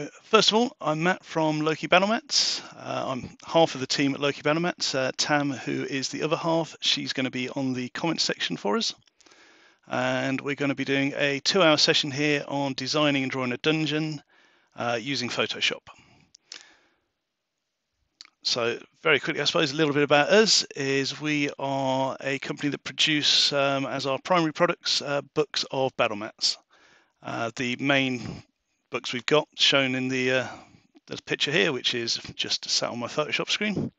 Uh, first of all, I'm Matt from Loke BattleMats. Uh, I'm half of the team at Loke BattleMats. Uh, Tam, who is the other half, she's going to be on the comments section for us. And we're going to be doing a two hour session here on designing and drawing a dungeon uh, using Photoshop. So very quickly, I suppose a little bit about us is we are a company that produce um, as our primary products uh, books of battle mats. Uh, the main books we've got shown in the, uh, the picture here, which is just sat on my Photoshop screen.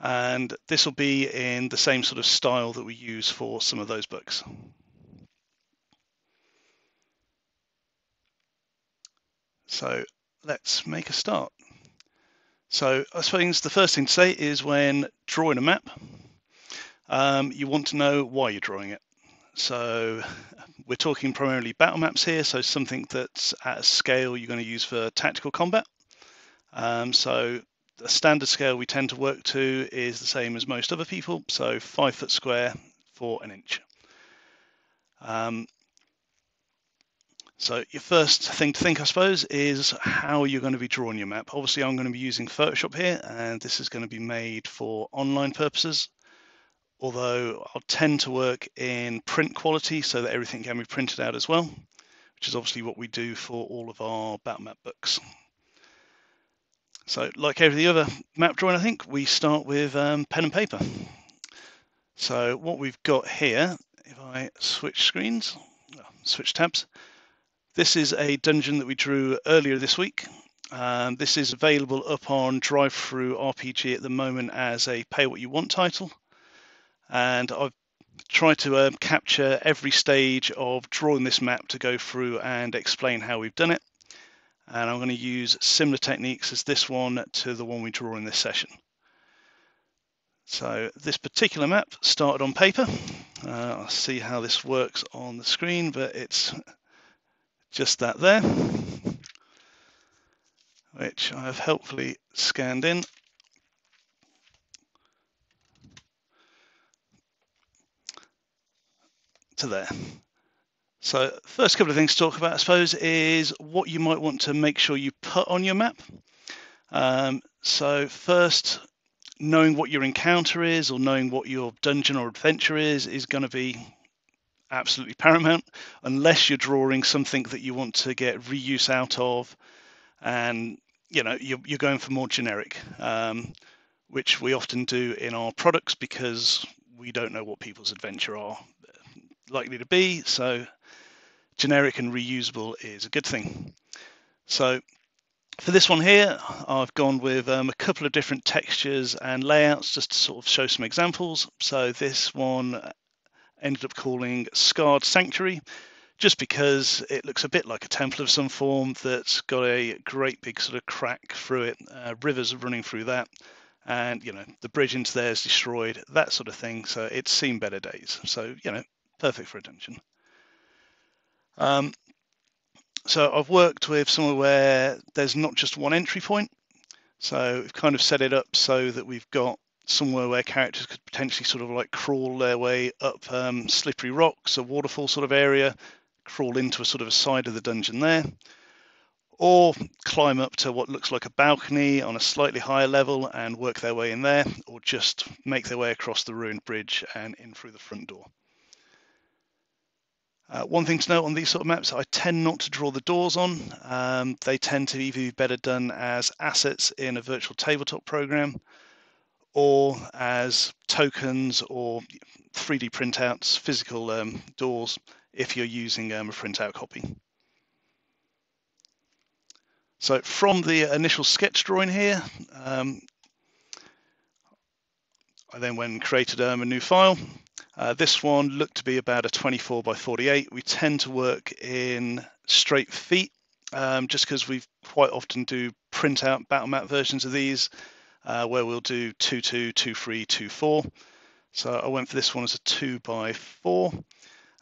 And this will be in the same sort of style that we use for some of those books. So let's make a start. So I suppose the first thing to say is when drawing a map, um, you want to know why you're drawing it. So we're talking primarily battle maps here, so something that's at a scale you're going to use for tactical combat. Um, so the standard scale we tend to work to is the same as most other people, so five foot square for an inch. Um, so your first thing to think, I suppose, is how you're going to be drawing your map. Obviously, I'm going to be using Photoshop here, and this is going to be made for online purposes although I'll tend to work in print quality so that everything can be printed out as well, which is obviously what we do for all of our Battlemap books. So like every other map drawing, I think, we start with um, pen and paper. So what we've got here, if I switch screens, switch tabs, this is a dungeon that we drew earlier this week. Um, this is available up on DriveThru RPG at the moment as a pay what you want title and I've tried to uh, capture every stage of drawing this map to go through and explain how we've done it. And I'm going to use similar techniques as this one to the one we draw in this session. So this particular map started on paper. Uh, I'll see how this works on the screen, but it's just that there, which I have helpfully scanned in to there. So first couple of things to talk about, I suppose, is what you might want to make sure you put on your map. Um, so first, knowing what your encounter is or knowing what your dungeon or adventure is is going to be absolutely paramount unless you're drawing something that you want to get reuse out of and you know you're, you're going for more generic um, which we often do in our products because we don't know what people's adventure are likely to be. So generic and reusable is a good thing. So for this one here, I've gone with um, a couple of different textures and layouts just to sort of show some examples. So this one ended up calling Scarred Sanctuary just because it looks a bit like a temple of some form that's got a great big sort of crack through it, uh, rivers running through that, and you know the bridge into there is destroyed, that sort of thing. So it's seen better days. So you know perfect for attention. Um, so I've worked with somewhere where there's not just one entry point. So we've kind of set it up so that we've got somewhere where characters could potentially sort of like crawl their way up um, slippery rocks, a waterfall sort of area, crawl into a sort of a side of the dungeon there, or climb up to what looks like a balcony on a slightly higher level and work their way in there, or just make their way across the ruined bridge and in through the front door. Uh, one thing to note on these sort of maps, I tend not to draw the doors on. Um, they tend to either be better done as assets in a virtual tabletop program or as tokens or 3D printouts, physical um, doors, if you're using um, a printout copy. So from the initial sketch drawing here, um, I then went and created um, a new file uh, this one looked to be about a 24 by 48. We tend to work in straight feet um, just because we quite often do print out battle map versions of these uh, where we'll do 2 2, 2 3, 2 4. So I went for this one as a 2 by 4.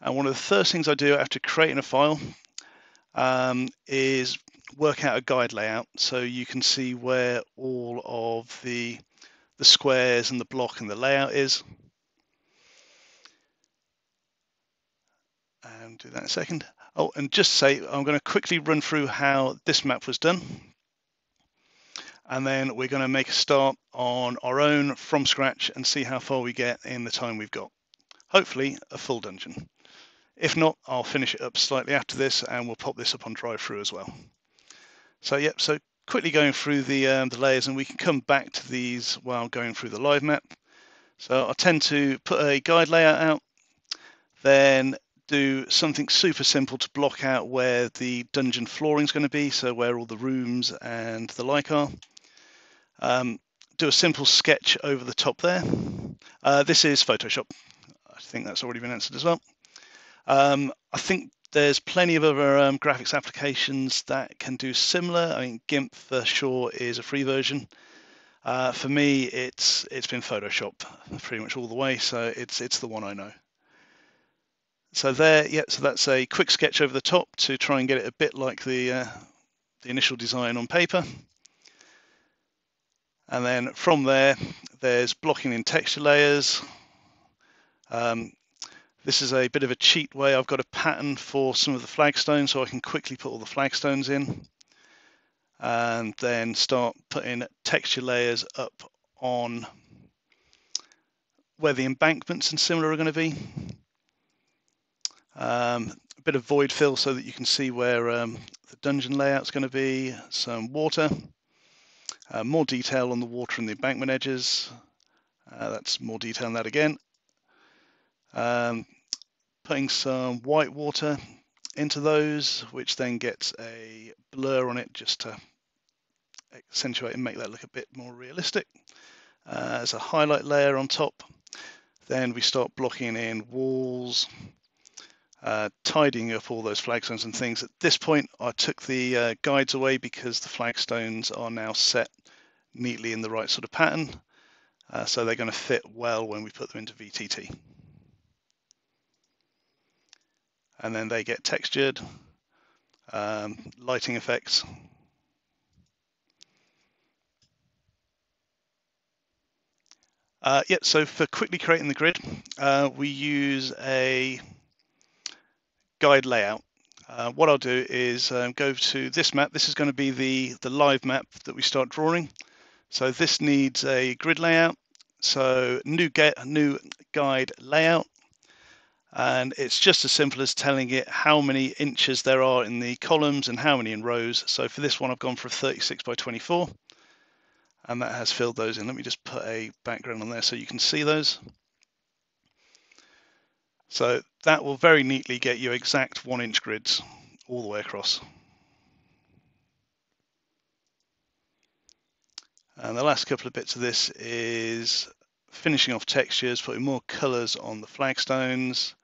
And one of the first things I do after creating a file um, is work out a guide layout so you can see where all of the the squares and the block and the layout is. And do that in a second. Oh, and just say, I'm going to quickly run through how this map was done. And then we're going to make a start on our own from scratch and see how far we get in the time we've got. Hopefully a full dungeon. If not, I'll finish it up slightly after this and we'll pop this up on drive-through as well. So yep, so quickly going through the, um, the layers and we can come back to these while going through the live map. So I tend to put a guide layer out, then do something super simple to block out where the dungeon flooring is going to be, so where all the rooms and the like are. Um, do a simple sketch over the top there. Uh, this is Photoshop. I think that's already been answered as well. Um, I think there's plenty of other um, graphics applications that can do similar. I mean, GIMP for sure is a free version. Uh, for me, it's it's been Photoshop pretty much all the way, so it's it's the one I know. So there, yeah, so that's a quick sketch over the top to try and get it a bit like the, uh, the initial design on paper. And then from there, there's blocking in texture layers. Um, this is a bit of a cheat way. I've got a pattern for some of the flagstones so I can quickly put all the flagstones in and then start putting texture layers up on where the embankments and similar are going to be. Um, a bit of void fill so that you can see where um, the dungeon layout's going to be, some water, uh, more detail on the water and the embankment edges. Uh, that's more detail on that again. Um, putting some white water into those, which then gets a blur on it just to accentuate and make that look a bit more realistic. Uh, as a highlight layer on top, then we start blocking in walls, uh, tidying up all those flagstones and things. At this point, I took the uh, guides away because the flagstones are now set neatly in the right sort of pattern. Uh, so they're going to fit well when we put them into VTT. And then they get textured, um, lighting effects. Uh, yeah, so for quickly creating the grid, uh, we use a guide layout. Uh, what I'll do is um, go to this map. This is going to be the, the live map that we start drawing. So this needs a grid layout. So new, get, new guide layout. And it's just as simple as telling it how many inches there are in the columns and how many in rows. So for this one, I've gone for 36 by 24. And that has filled those in. Let me just put a background on there so you can see those. So that will very neatly get you exact one inch grids all the way across. And the last couple of bits of this is finishing off textures, putting more colors on the flagstones,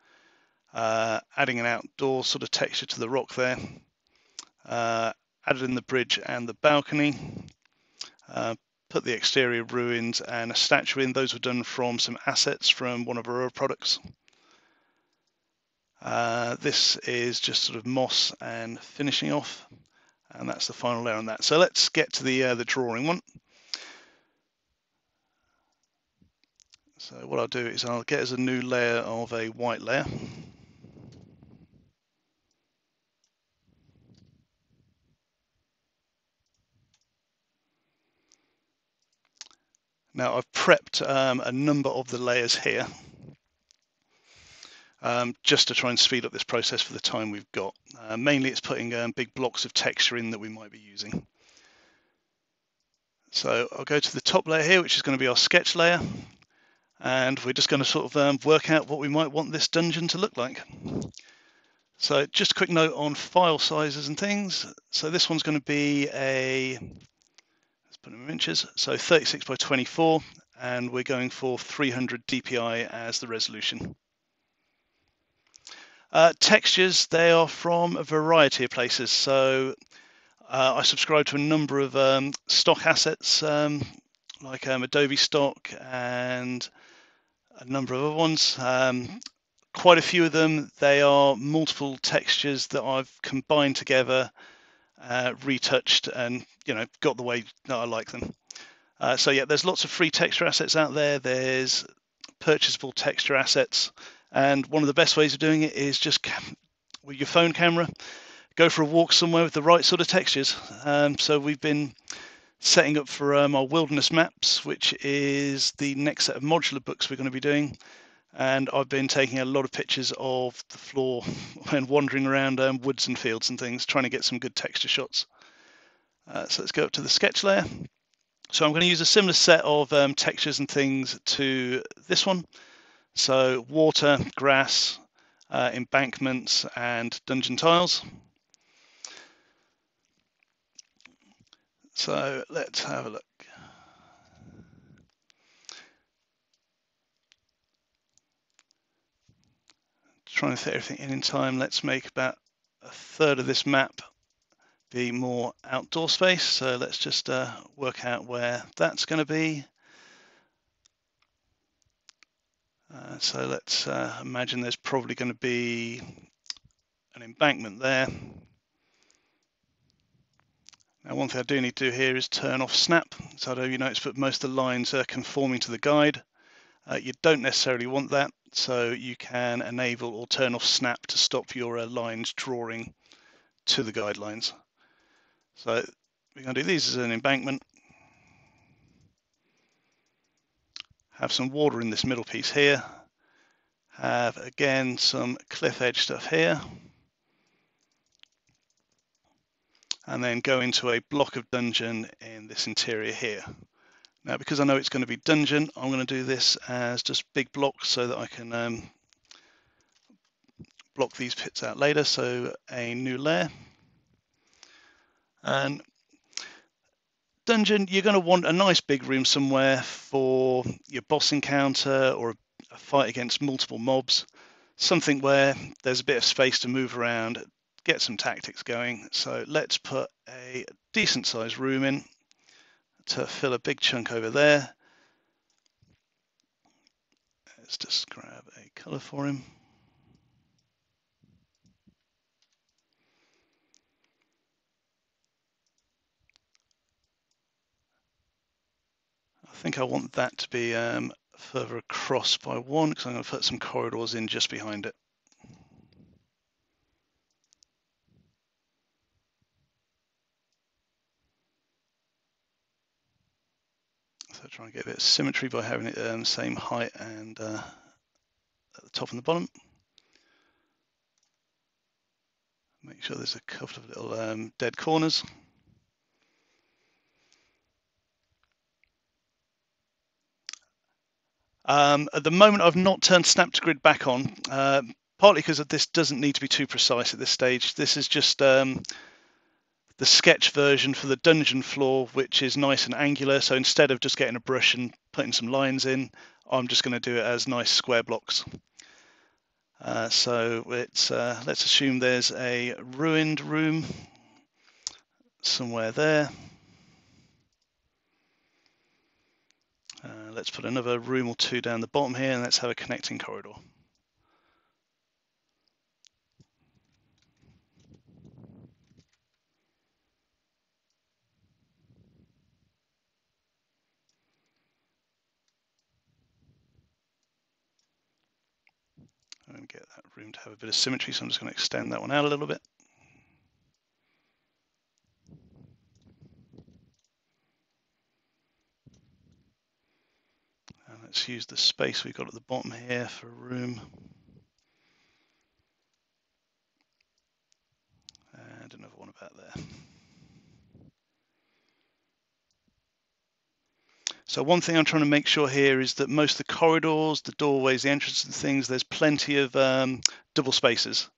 uh, adding an outdoor sort of texture to the rock there, uh, added in the bridge and the balcony, uh, put the exterior ruins and a statue in. Those were done from some assets from one of our products. Uh, this is just sort of moss and finishing off, and that's the final layer on that. So let's get to the uh, the drawing one. So what I'll do is I'll get as a new layer of a white layer. Now I've prepped um, a number of the layers here um, just to try and speed up this process for the time we've got. Uh, mainly it's putting um, big blocks of texture in that we might be using. So I'll go to the top layer here, which is going to be our sketch layer. And we're just going to sort of um, work out what we might want this dungeon to look like. So just a quick note on file sizes and things. So this one's going to be a, let's put them in inches, so 36 by 24, and we're going for 300 dpi as the resolution. Uh, textures, they are from a variety of places. So uh, I subscribe to a number of um, stock assets um, like um, Adobe Stock and a number of other ones. Um, quite a few of them, they are multiple textures that I've combined together, uh, retouched, and you know got the way that I like them. Uh, so yeah, there's lots of free texture assets out there. There's purchasable texture assets And one of the best ways of doing it is just with your phone camera, go for a walk somewhere with the right sort of textures. Um, so we've been setting up for um, our wilderness maps, which is the next set of modular books we're going to be doing. And I've been taking a lot of pictures of the floor and wandering around um, woods and fields and things, trying to get some good texture shots. Uh, so let's go up to the sketch layer. So I'm going to use a similar set of um, textures and things to this one. So water, grass, uh, embankments, and dungeon tiles. So let's have a look. Trying to fit everything in in time. Let's make about a third of this map be more outdoor space. So let's just uh, work out where that's going to be. Uh, so let's uh, imagine there's probably going to be an embankment there. Now one thing I do need to do here is turn off snap. So I know you notice that most of the lines are conforming to the guide. Uh, you don't necessarily want that, so you can enable or turn off snap to stop your uh, lines drawing to the guidelines. So we're going to do these as an embankment. Have some water in this middle piece here. Have again some cliff edge stuff here. and then go into a block of dungeon in this interior here. Now, because I know it's going to be dungeon, I'm going to do this as just big blocks so that I can um, block these pits out later. So a new layer. And dungeon, you're going to want a nice big room somewhere for your boss encounter or a fight against multiple mobs. Something where there's a bit of space to move around, get some tactics going. So let's put a decent sized room in to fill a big chunk over there. Let's just grab a color for him. Think I want that to be um, further across by one because I'm going to put some corridors in just behind it. So try and get a bit of symmetry by having it um, same height and uh, at the top and the bottom. Make sure there's a couple of little um, dead corners. Um, at the moment, I've not turned Snap to Grid back on, uh, partly because this doesn't need to be too precise at this stage. This is just um, the sketch version for the dungeon floor, which is nice and angular. So instead of just getting a brush and putting some lines in, I'm just going to do it as nice square blocks. Uh, so it's uh, let's assume there's a ruined room somewhere there. Uh, let's put another room or two down the bottom here and let's have a connecting corridor. and get that room to have a bit of symmetry. So I'm just going to extend that one out a little bit. Let's use the space we've got at the bottom here for room. And another one about there. So one thing I'm trying to make sure here is that most of the corridors, the doorways, the entrances and things, there's plenty of um, double spaces.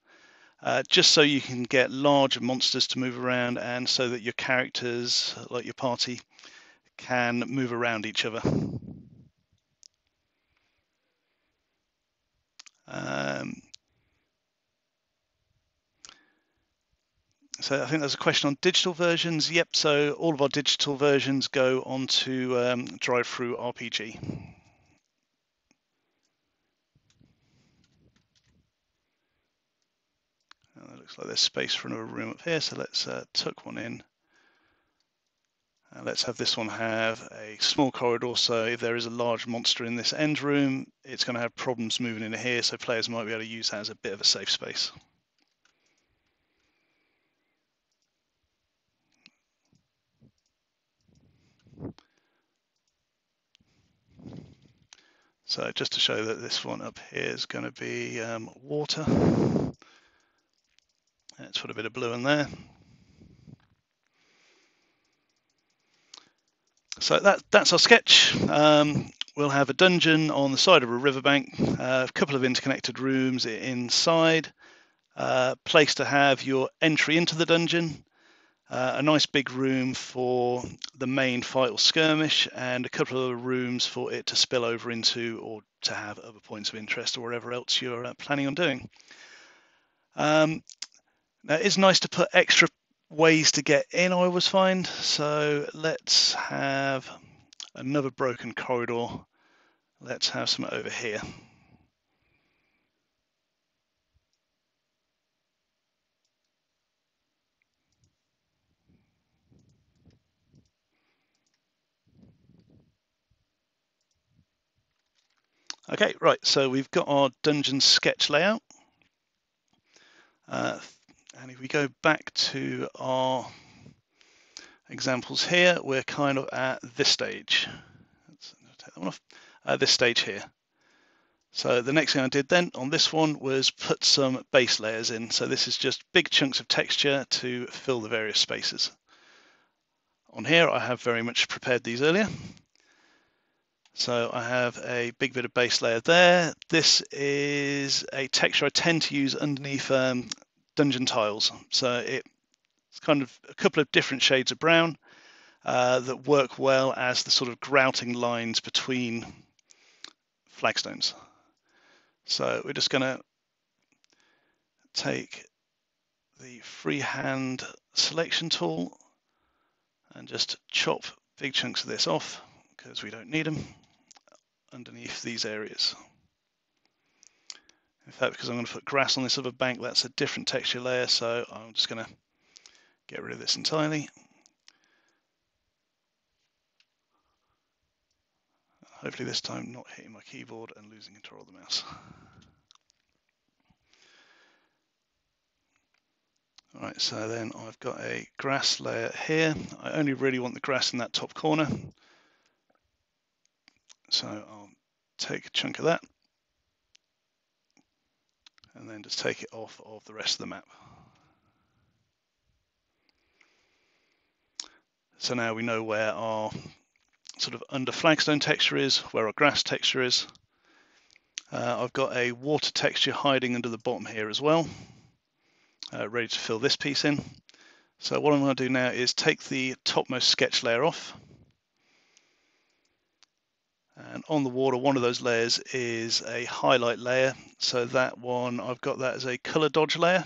Uh, just so you can get larger monsters to move around and so that your characters, like your party, can move around each other. Um, So I think there's a question on digital versions. Yep, so all of our digital versions go onto um, Drive-Thru RPG. And it looks like there's space for another room up here, so let's uh, tuck one in. Uh, let's have this one have a small corridor, so if there is a large monster in this end room, it's going to have problems moving into here, so players might be able to use that as a bit of a safe space. So just to show that this one up here is going to be um, water. Let's put a bit of blue in there. So that, that's our sketch. Um, we'll have a dungeon on the side of a riverbank, uh, a couple of interconnected rooms inside, uh, place to have your entry into the dungeon, uh, a nice big room for the main fight or skirmish, and a couple of rooms for it to spill over into or to have other points of interest or whatever else you're uh, planning on doing. Um, now, it's nice to put extra ways to get in, I always find. So let's have another broken corridor. Let's have some over here. Okay, right, so we've got our dungeon sketch layout. Uh, and if we go back to our examples here, we're kind of at this stage. Let's take that one off. Uh, this stage here. So the next thing I did then on this one was put some base layers in. So this is just big chunks of texture to fill the various spaces. On here, I have very much prepared these earlier. So I have a big bit of base layer there. This is a texture I tend to use underneath um, dungeon tiles. So it's kind of a couple of different shades of brown uh, that work well as the sort of grouting lines between flagstones. So we're just going to take the freehand selection tool and just chop big chunks of this off because we don't need them underneath these areas. In fact, because I'm going to put grass on this other bank, that's a different texture layer, so I'm just going to get rid of this entirely. Hopefully this time not hitting my keyboard and losing control of the mouse. All right, so then I've got a grass layer here. I only really want the grass in that top corner. So I'll take a chunk of that and then just take it off of the rest of the map. So now we know where our sort of under flagstone texture is, where our grass texture is. Uh, I've got a water texture hiding under the bottom here as well, uh, ready to fill this piece in. So what I'm going to do now is take the topmost sketch layer off and on the water, one of those layers is a highlight layer. So that one, I've got that as a color dodge layer.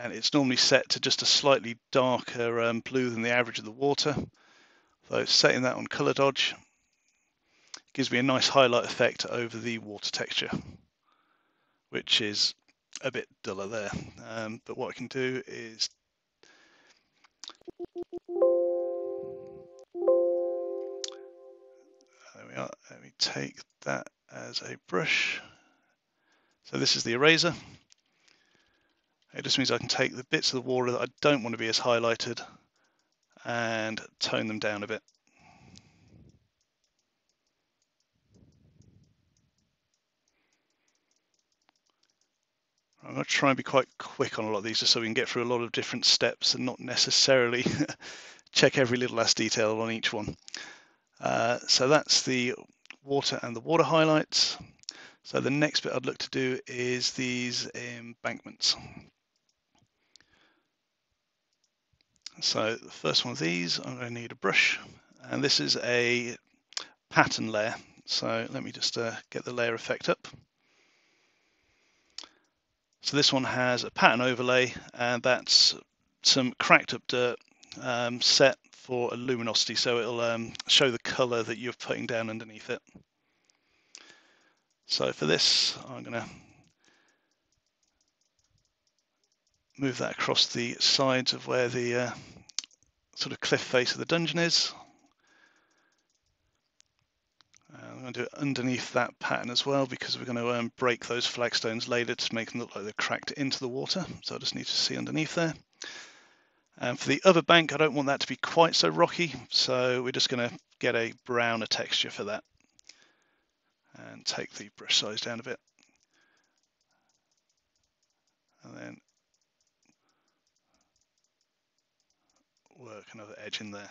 And it's normally set to just a slightly darker um, blue than the average of the water. So setting that on color dodge gives me a nice highlight effect over the water texture, which is a bit duller there. Um, but what I can do is Let me take that as a brush. So this is the eraser. It just means I can take the bits of the water that I don't want to be as highlighted and tone them down a bit. I'm going to try and be quite quick on a lot of these just so we can get through a lot of different steps and not necessarily check every little last detail on each one. Uh, so that's the water and the water highlights. So the next bit I'd look to do is these embankments. So the first one of these, I'm going to need a brush, and this is a pattern layer. So let me just uh, get the layer effect up. So this one has a pattern overlay, and that's some cracked up dirt um, set for a luminosity, so it'll um, show the color that you're putting down underneath it. So for this, I'm going to move that across the sides of where the uh, sort of cliff face of the dungeon is. I'm going to do it underneath that pattern as well because we're going to um, break those flagstones later to make them look like they're cracked into the water. So I just need to see underneath there. And for the other bank, I don't want that to be quite so rocky. So we're just going to get a browner texture for that. And take the brush size down a bit. And then work another edge in there.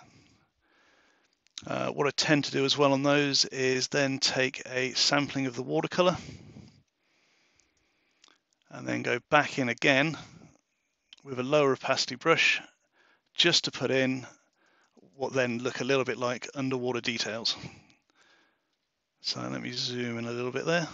Uh, what I tend to do as well on those is then take a sampling of the watercolor and then go back in again with a lower opacity brush just to put in what then look a little bit like underwater details. So let me zoom in a little bit there.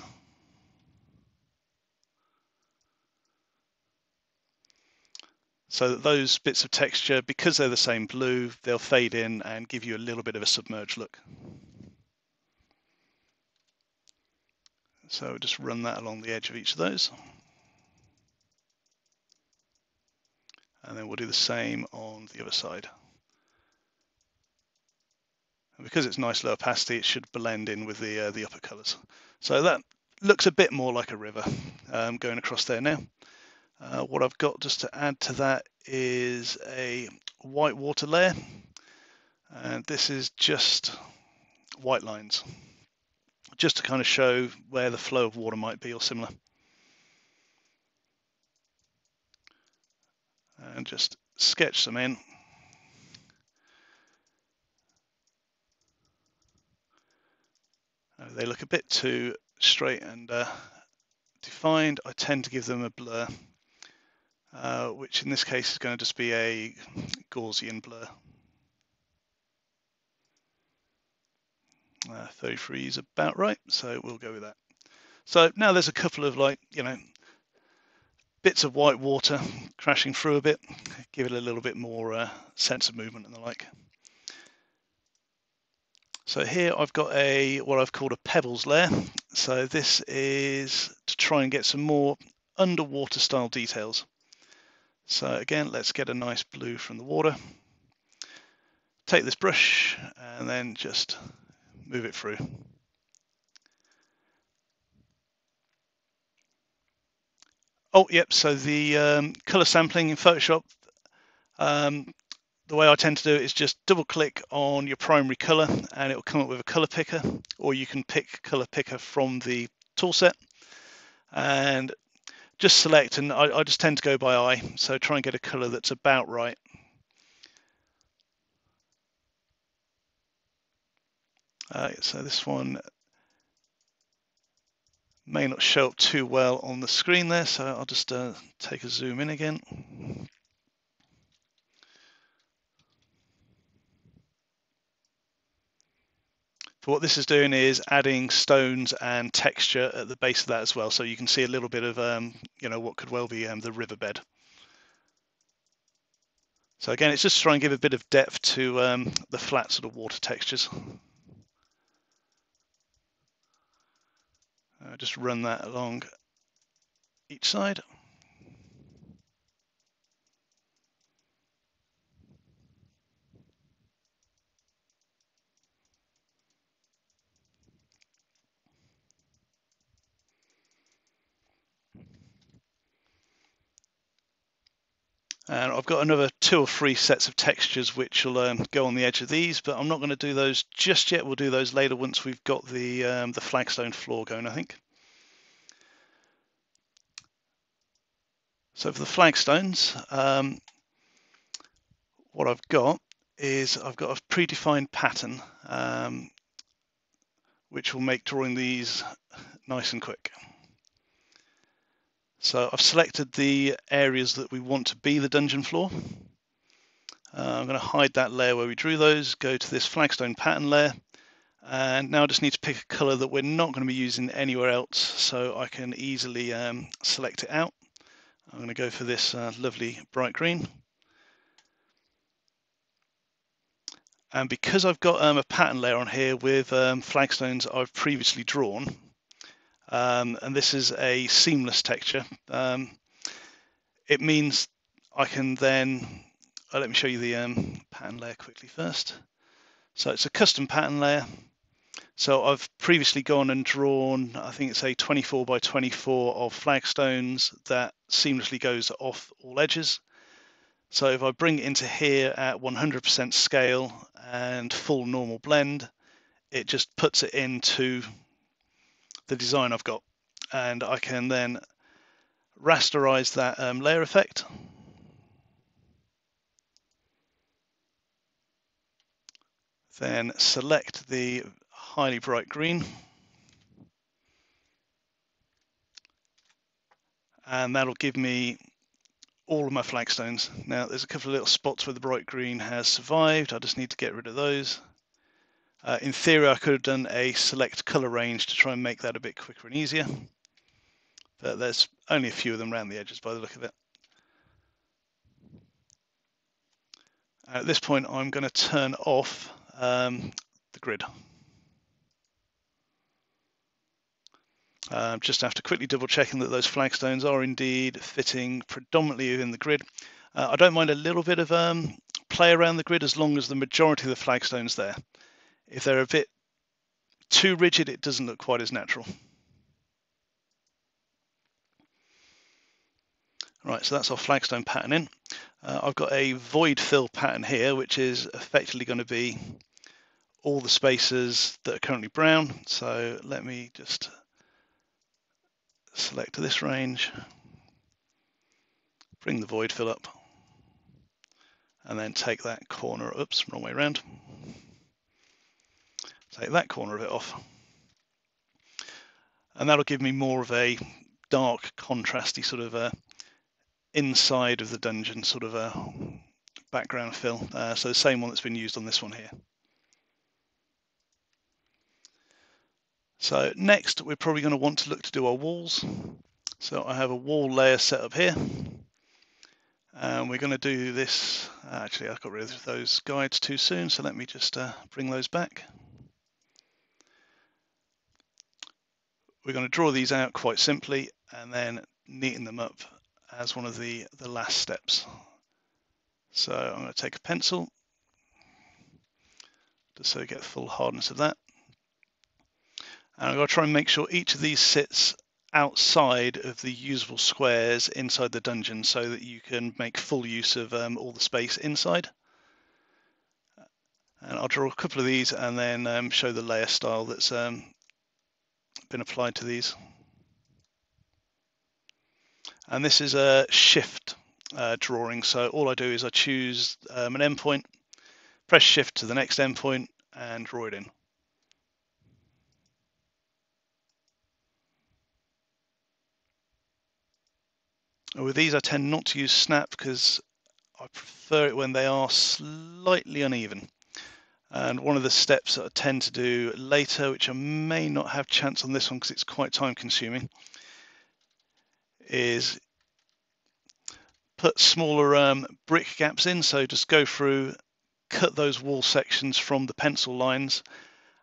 so that those bits of texture, because they're the same blue, they'll fade in and give you a little bit of a submerged look. So just run that along the edge of each of those. And then we'll do the same on the other side. And because it's nice low opacity, it should blend in with the, uh, the upper colours. So that looks a bit more like a river um, going across there now. Uh, what I've got just to add to that is a white water layer. And this is just white lines, just to kind of show where the flow of water might be or similar. And just sketch them in. Uh, they look a bit too straight and uh, defined. I tend to give them a blur uh, which in this case is going to just be a Gaussian blur. Uh, 33 is about right, so we'll go with that. So now there's a couple of like, you know, bits of white water crashing through a bit, give it a little bit more uh, sense of movement and the like. So here I've got a what I've called a pebbles layer. So this is to try and get some more underwater style details. So again, let's get a nice blue from the water. Take this brush and then just move it through. Oh, yep, so the um, color sampling in Photoshop, um, the way I tend to do it is just double click on your primary color and it will come up with a color picker, or you can pick color picker from the toolset. And just select and I, I just tend to go by eye so try and get a color that's about right uh, so this one may not show up too well on the screen there so I'll just uh, take a zoom in again So what this is doing is adding stones and texture at the base of that as well. So you can see a little bit of, um, you know, what could well be um, the riverbed. So again, it's just trying to give a bit of depth to um, the flat sort of water textures. Uh, just run that along each side. And I've got another two or three sets of textures which will um, go on the edge of these, but I'm not going to do those just yet. We'll do those later once we've got the, um, the flagstone floor going, I think. So for the flagstones, um, what I've got is I've got a predefined pattern um, which will make drawing these nice and quick. So I've selected the areas that we want to be the dungeon floor. Uh, I'm going to hide that layer where we drew those, go to this flagstone pattern layer, and now I just need to pick a color that we're not going to be using anywhere else so I can easily um, select it out. I'm going to go for this uh, lovely bright green. And because I've got um, a pattern layer on here with um, flagstones I've previously drawn, um, and this is a seamless texture. Um, it means I can then uh, let me show you the um, pattern layer quickly first. So it's a custom pattern layer. So I've previously gone and drawn, I think it's a 24 by 24 of flagstones that seamlessly goes off all edges. So if I bring it into here at 100% scale and full normal blend, it just puts it into the design I've got. And I can then rasterize that um, layer effect. Then select the highly bright green. And that'll give me all of my flagstones. Now there's a couple of little spots where the bright green has survived. I just need to get rid of those. Uh, in theory, I could have done a select color range to try and make that a bit quicker and easier. But there's only a few of them around the edges by the look of it. At this point, I'm going to turn off um, the grid. Um, just after quickly double checking that those flagstones are indeed fitting predominantly within the grid. Uh, I don't mind a little bit of um, play around the grid as long as the majority of the flagstones there. If they're a bit too rigid, it doesn't look quite as natural. Right, so that's our flagstone pattern in. Uh, I've got a void fill pattern here, which is effectively going to be all the spaces that are currently brown. So let me just select this range, bring the void fill up, and then take that corner, oops, wrong way around. Take that corner of it off. And that'll give me more of a dark, contrasty sort of a inside of the dungeon sort of a background fill. Uh, so the same one that's been used on this one here. So next we're probably going to want to look to do our walls. So I have a wall layer set up here. And we're going to do this, actually I got rid of those guides too soon, so let me just uh, bring those back. We're going to draw these out quite simply and then neaten them up as one of the, the last steps. So I'm going to take a pencil just so we get full hardness of that. And I'm going to try and make sure each of these sits outside of the usable squares inside the dungeon so that you can make full use of um, all the space inside. And I'll draw a couple of these and then um, show the layer style that's um, been applied to these. And this is a shift uh, drawing. So all I do is I choose um, an endpoint, press shift to the next endpoint and draw it in. With these I tend not to use snap because I prefer it when they are slightly uneven. And one of the steps that I tend to do later, which I may not have chance on this one because it's quite time consuming, is put smaller um, brick gaps in. So just go through, cut those wall sections from the pencil lines,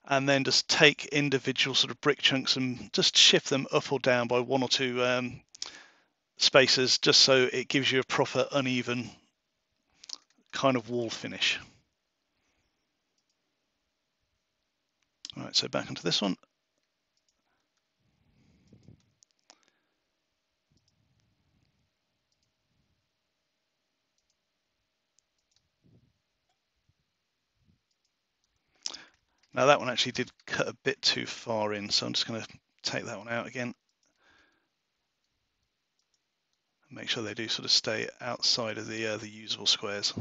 and then just take individual sort of brick chunks and just shift them up or down by one or two um, spaces, just so it gives you a proper uneven kind of wall finish. All right, so back onto this one. Now that one actually did cut a bit too far in, so I'm just going to take that one out again. Make sure they do sort of stay outside of the uh, the usable squares.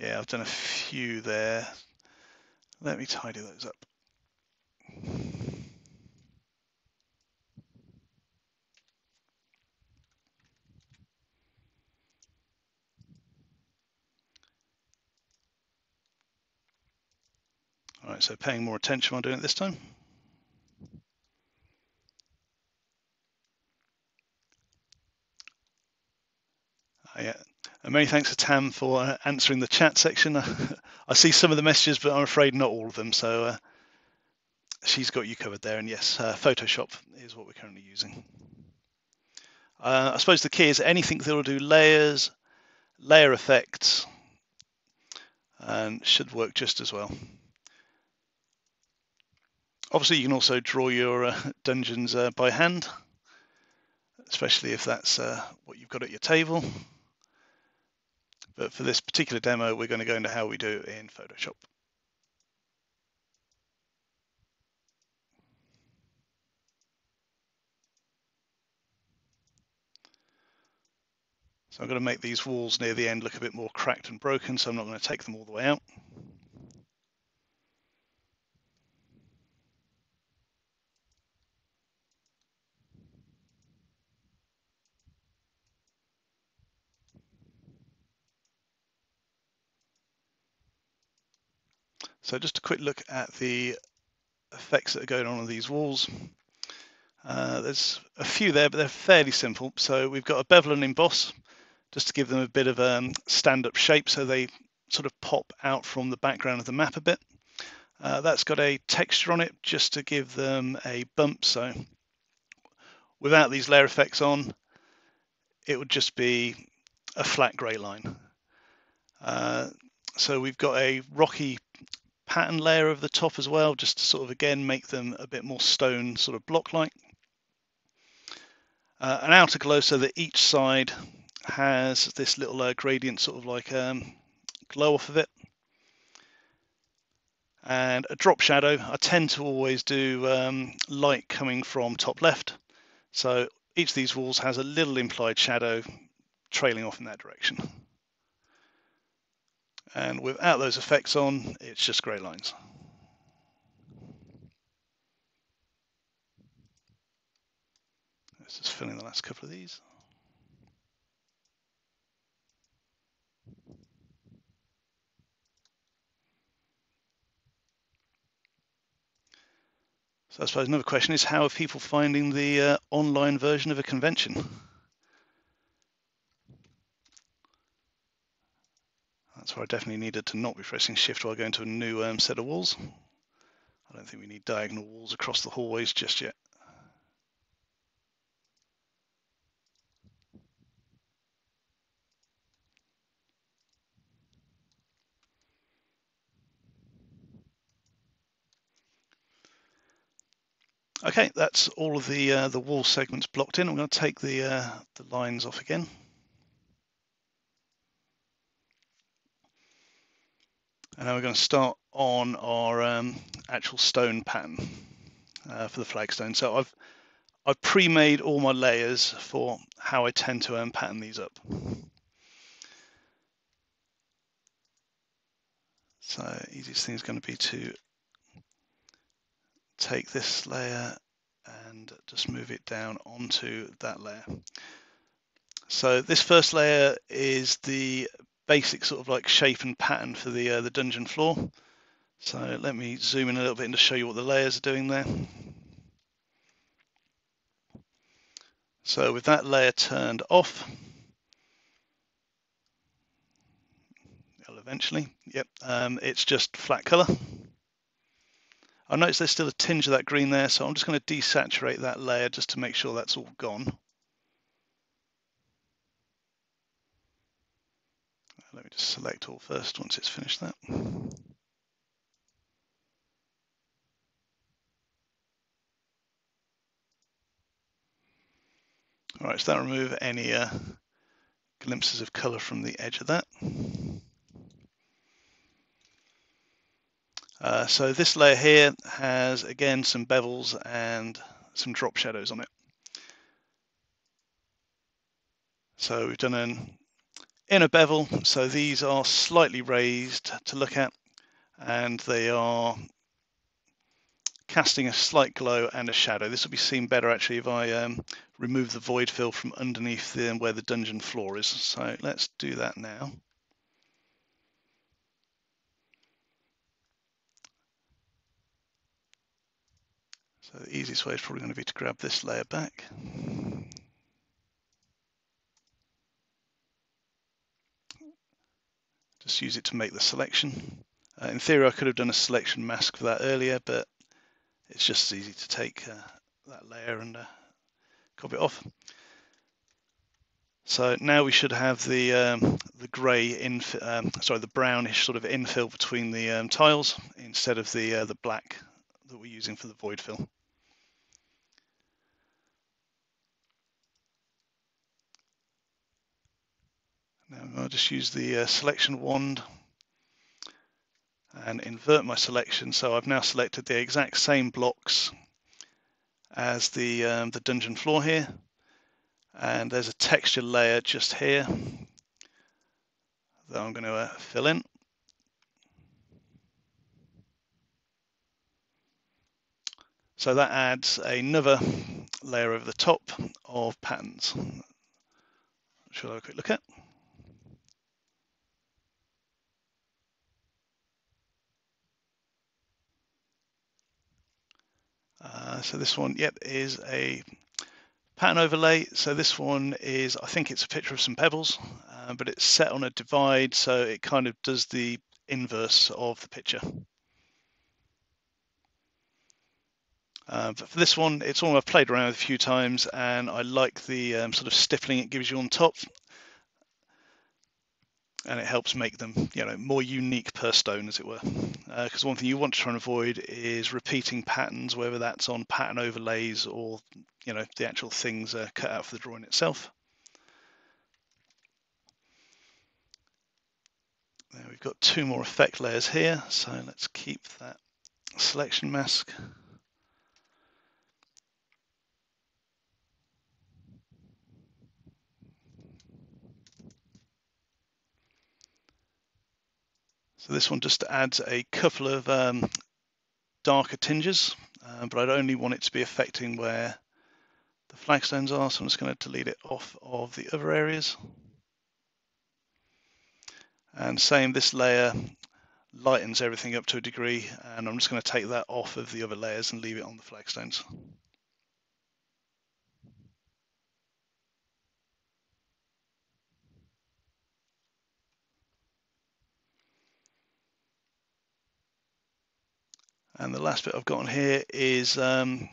Yeah, I've done a few there. Let me tidy those up. All right, so paying more attention while doing it this time. Uh, yeah, and many thanks to Tam for uh, answering the chat section. I see some of the messages, but I'm afraid not all of them. So uh, she's got you covered there. And yes, uh, Photoshop is what we're currently using. Uh, I suppose the key is anything that will do layers, layer effects, and should work just as well. Obviously, you can also draw your uh, dungeons by hand, especially if that's uh, what you've got at your table. But for this particular demo, we're going to go into how we do it in Photoshop. So I'm going to make these walls near the end look a bit more cracked and broken, so I'm not going to take them all the way out. So just a quick look at the effects that are going on on these walls. Uh, there's a few there, but they're fairly simple. So we've got a bevel and emboss, just to give them a bit of a um, stand-up shape so they sort of pop out from the background of the map a bit. Uh, that's got a texture on it just to give them a bump. So without these layer effects on, it would just be a flat grey line. Uh, so we've got a rocky pattern layer over the top as well, just to sort of again make them a bit more stone sort of block-like. Uh, an outer glow so that each side has this little uh, gradient sort of like um, glow off of it. And a drop shadow, I tend to always do um, light coming from top left. So each of these walls has a little implied shadow trailing off in that direction. And without those effects on, it's just grey lines. Let's just fill in the last couple of these. So I suppose another question is how are people finding the uh, online version of a convention? That's where I definitely needed to not be pressing shift while going to a new um, set of walls. I don't think we need diagonal walls across the hallways just yet. Okay, that's all of the uh, the wall segments blocked in. I'm going to take the uh, the lines off again. And now we're going to start on our um, actual stone pattern uh, for the flagstone. So I've I've pre-made all my layers for how I tend to um, pattern these up. So easiest thing is going to be to take this layer and just move it down onto that layer. So this first layer is the basic sort of like shape and pattern for the uh, the dungeon floor. So let me zoom in a little bit and to show you what the layers are doing there. So with that layer turned off, eventually, yep, um, it's just flat color. I notice there's still a tinge of that green there, so I'm just going to desaturate that layer just to make sure that's all gone. Let me just select all first once it's finished that. All right, so that remove any uh, glimpses of color from the edge of that. Uh, so this layer here has again some bevels and some drop shadows on it. So we've done an inner bevel. So these are slightly raised to look at and they are casting a slight glow and a shadow. This will be seen better actually if I um, remove the void fill from underneath the, where the dungeon floor is. So let's do that now. So the easiest way is probably going to be to grab this layer back. Just use it to make the selection. Uh, in theory, I could have done a selection mask for that earlier, but it's just as easy to take uh, that layer and uh, copy it off. So now we should have the um, the grey in um, sorry the brownish sort of infill between the um, tiles instead of the uh, the black that we're using for the void fill. Now I'll just use the uh, selection wand and invert my selection. So I've now selected the exact same blocks as the, um, the dungeon floor here. And there's a texture layer just here that I'm going to uh, fill in. So that adds another layer over the top of patterns. Shall I have a quick look at? Uh, so this one, yep, is a pattern overlay. So this one is, I think it's a picture of some pebbles, uh, but it's set on a divide, so it kind of does the inverse of the picture. Uh, but for this one, it's one I've played around with a few times, and I like the um, sort of stippling it gives you on top and it helps make them you know more unique per stone as it were. Because uh, one thing you want to try and avoid is repeating patterns whether that's on pattern overlays or you know the actual things are cut out for the drawing itself. We've got two more effect layers here so let's keep that selection mask So this one just adds a couple of um, darker tinges, uh, but I'd only want it to be affecting where the flagstones are, so I'm just going to delete it off of the other areas. And same, this layer lightens everything up to a degree, and I'm just going to take that off of the other layers and leave it on the flagstones. And the last bit I've got on here is um,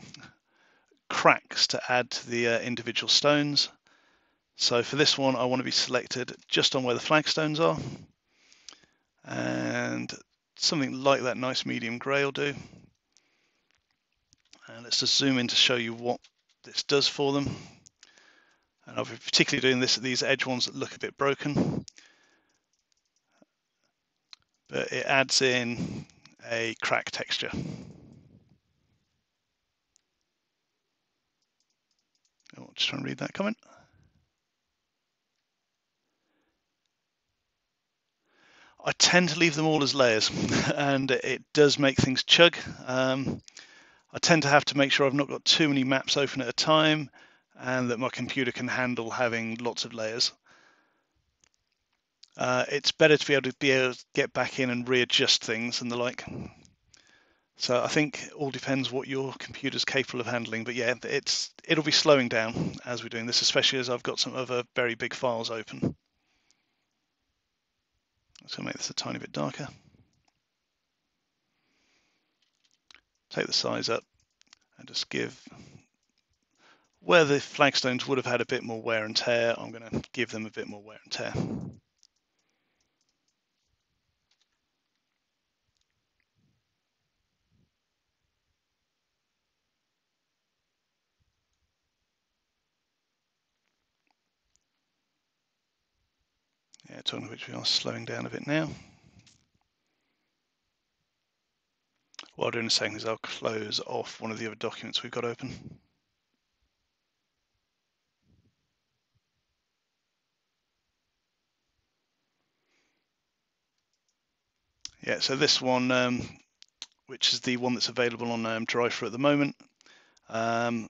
cracks to add to the uh, individual stones. So for this one, I want to be selected just on where the flagstones are. And something like that nice medium grey will do. And let's just zoom in to show you what this does for them. And I'll be particularly doing this at these edge ones that look a bit broken. But it adds in a crack texture. Oh, just trying to read that comment. I tend to leave them all as layers and it does make things chug. Um, I tend to have to make sure I've not got too many maps open at a time and that my computer can handle having lots of layers uh, it's better to be able to be able to get back in and readjust things and the like. So I think all depends what your computer's capable of handling. But yeah, it's it'll be slowing down as we're doing this, especially as I've got some other very big files open. So make this a tiny bit darker. Take the size up and just give where the flagstones would have had a bit more wear and tear, I'm going to give them a bit more wear and tear. Yeah, talking which we are slowing down a bit now. What I'll do in a second is I'll close off one of the other documents we've got open. Yeah, so this one, um, which is the one that's available on um, DriveThru at the moment, um,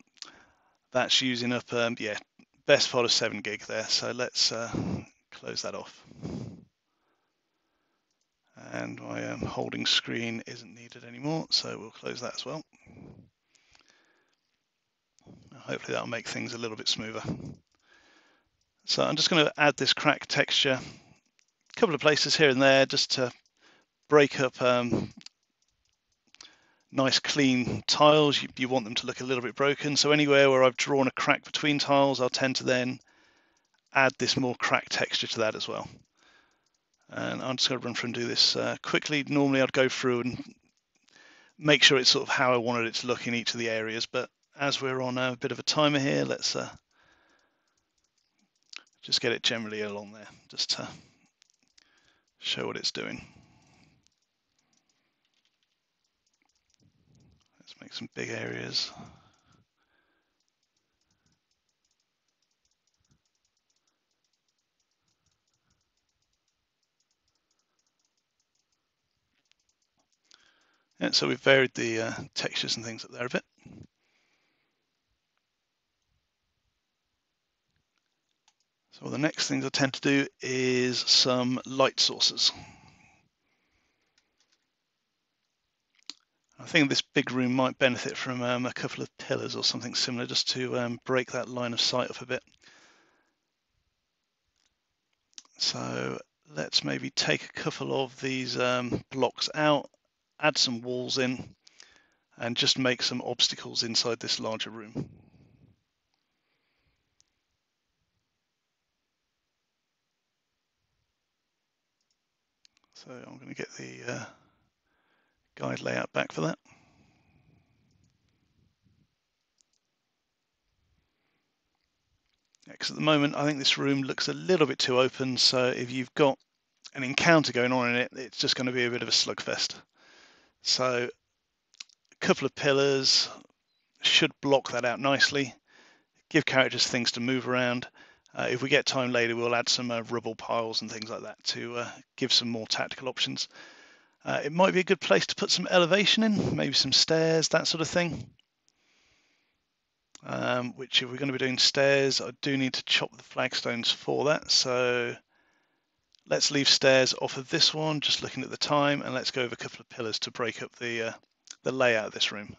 that's using up, um, yeah, best part of seven gig there. So let's uh, close that off. And my um, holding screen isn't needed anymore, so we'll close that as well. Hopefully that'll make things a little bit smoother. So I'm just going to add this crack texture a couple of places here and there just to break up um, nice clean tiles. You, you, want them to look a little bit broken. So anywhere where I've drawn a crack between tiles, I'll tend to then add this more cracked texture to that as well. And I'm just going to run through and do this uh, quickly. Normally I'd go through and make sure it's sort of how I wanted it to look in each of the areas, but as we're on a bit of a timer here, let's uh, just get it generally along there, just to show what it's doing. Let's make some big areas. Yeah, so we've varied the uh, textures and things up there a bit. So the next things I tend to do is some light sources. I think this big room might benefit from um, a couple of pillars or something similar just to um, break that line of sight up a bit. So let's maybe take a couple of these um, blocks out add some walls in and just make some obstacles inside this larger room. So I'm going to get the uh, guide layout back for that. Because at the moment I think this room looks a little bit too open so if you've got an encounter going on in it it's just going to be a bit of a slugfest. So a couple of pillars should block that out nicely, give characters things to move around. Uh, if we get time later, we'll add some uh, rubble piles and things like that to uh, give some more tactical options. Uh, it might be a good place to put some elevation in, maybe some stairs, that sort of thing. Um, which if we're going to be doing stairs, I do need to chop the flagstones for that. So Let's leave stairs off of this one, just looking at the time, and let's go over a couple of pillars to break up the, uh, the layout of this room.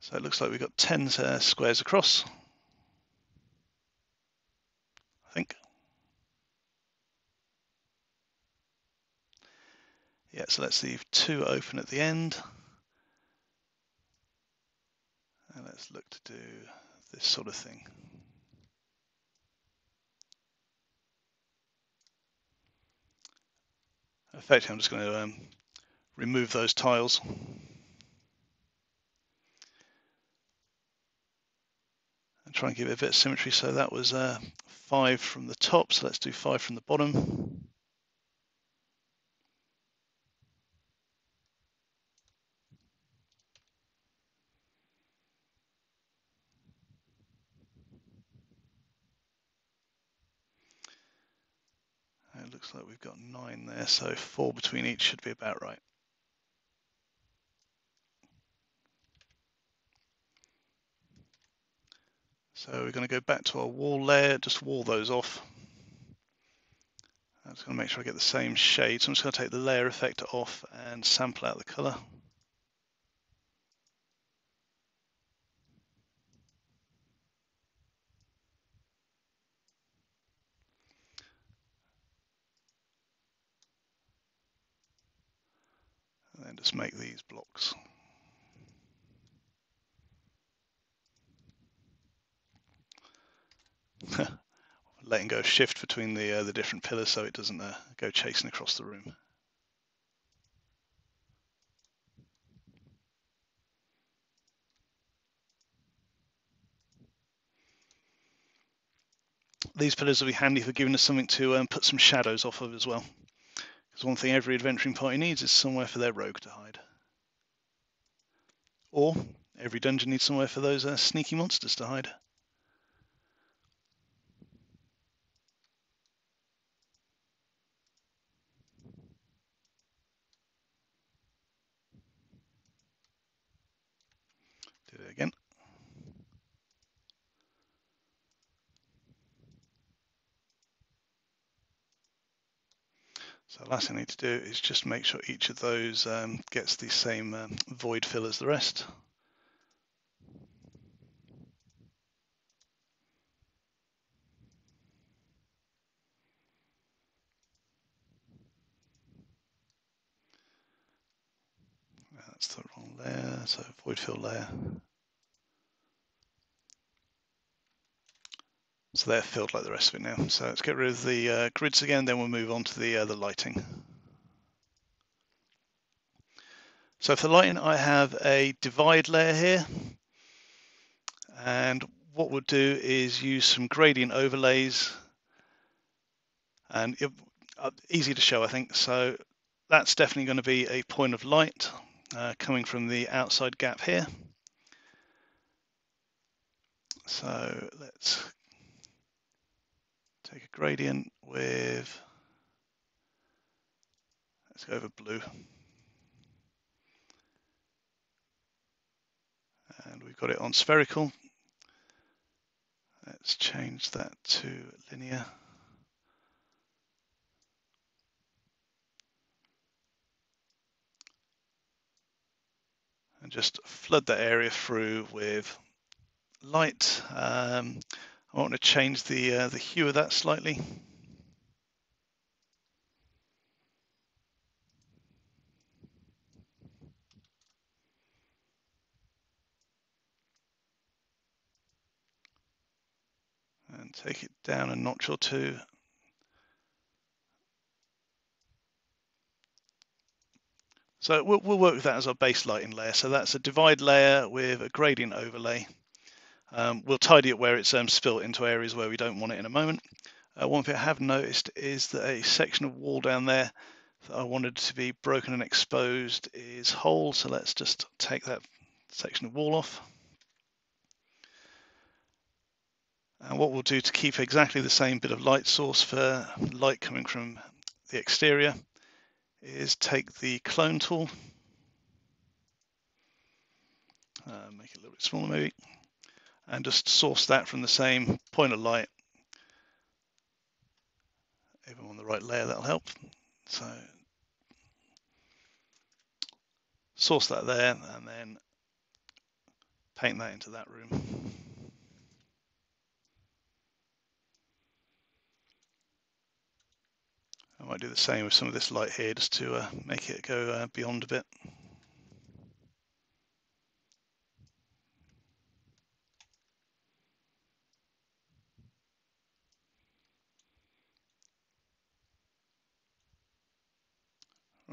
So it looks like we've got 10 uh, squares across, I think. Yeah, so let's leave two open at the end. And let's look to do this sort of thing. Effectively, I'm just going to um, remove those tiles. And try and give it a bit of symmetry. So that was uh, five from the top, so let's do five from the bottom. It looks like we've got nine there, so four between each should be about right. So we're going to go back to our wall layer, just wall those off. I'm just going to make sure I get the same shade. So I'm just going to take the layer effect off and sample out the color. And just make these blocks. Letting go shift between the uh, the different pillars so it doesn't uh, go chasing across the room. These pillars will be handy for giving us something to um, put some shadows off of as well. Because one thing every adventuring party needs is somewhere for their rogue to hide. Or every dungeon needs somewhere for those uh, sneaky monsters to hide. the last thing I need to do is just make sure each of those um, gets the same um, void fill as the rest. That's the wrong layer, so void fill layer. So they're filled like the rest of it now. So let's get rid of the uh, grids again, then we'll move on to the, uh, the lighting. So for the lighting, I have a divide layer here. And what we'll do is use some gradient overlays and it, uh, easy to show, I think. So that's definitely going to be a point of light uh, coming from the outside gap here. So let's take a gradient with, let's go over blue. And we've got it on spherical. Let's change that to linear. and just flood that area through with light. Um, I want to change the uh, the hue of that slightly. And take it down a notch or two. So we'll, we'll, work with that as our base lighting layer. So that's a divide layer with a gradient overlay. Um, we'll tidy it where it's um, spilt into areas where we don't want it in a moment. Uh, one thing I have noticed is that a section of wall down there that I wanted to be broken and exposed is whole. So let's just take that section of wall off. And what we'll do to keep exactly the same bit of light source for light coming from the exterior is take the clone tool, uh, make it a little bit smaller maybe, and just source that from the same point of light. I'm on the right layer, that'll help. So source that there and then paint that into that room. I might do the same with some of this light here just to uh, make it go uh, beyond a bit.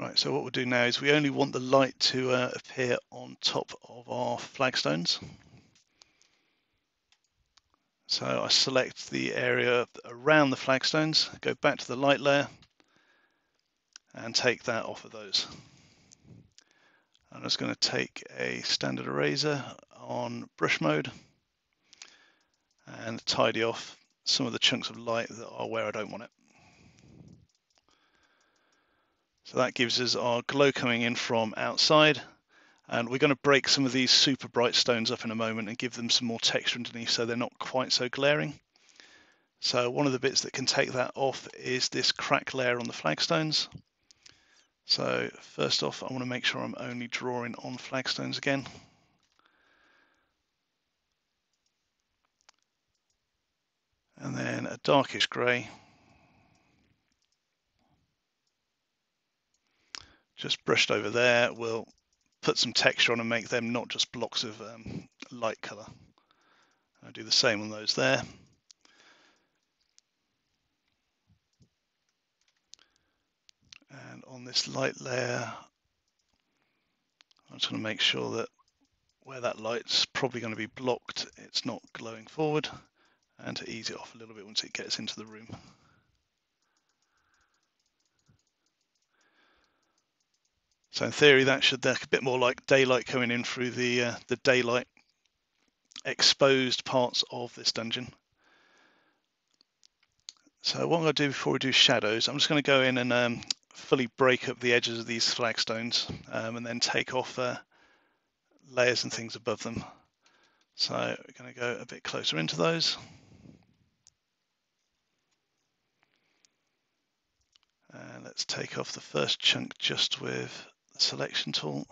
Right, so what we'll do now is we only want the light to uh, appear on top of our flagstones. So I select the area around the flagstones, go back to the light layer, and take that off of those. I'm just going to take a standard eraser on brush mode and tidy off some of the chunks of light that are where I don't want it. So that gives us our glow coming in from outside and we're going to break some of these super bright stones up in a moment and give them some more texture underneath so they're not quite so glaring. So one of the bits that can take that off is this crack layer on the flagstones. So first off, I want to make sure I'm only drawing on flagstones again. And then a darkish grey. Just brushed over there, we'll put some texture on and make them not just blocks of um, light colour. I'll do the same on those there. And on this light layer, I'm just going to make sure that where that light's probably going to be blocked, it's not glowing forward and to ease it off a little bit once it gets into the room. So in theory, that should look a bit more like daylight coming in through the uh, the daylight exposed parts of this dungeon. So what I'm going to do before we do shadows, I'm just going to go in and um, fully break up the edges of these flagstones um, and then take off uh, layers and things above them. So we're going to go a bit closer into those. And let's take off the first chunk just with the selection tool.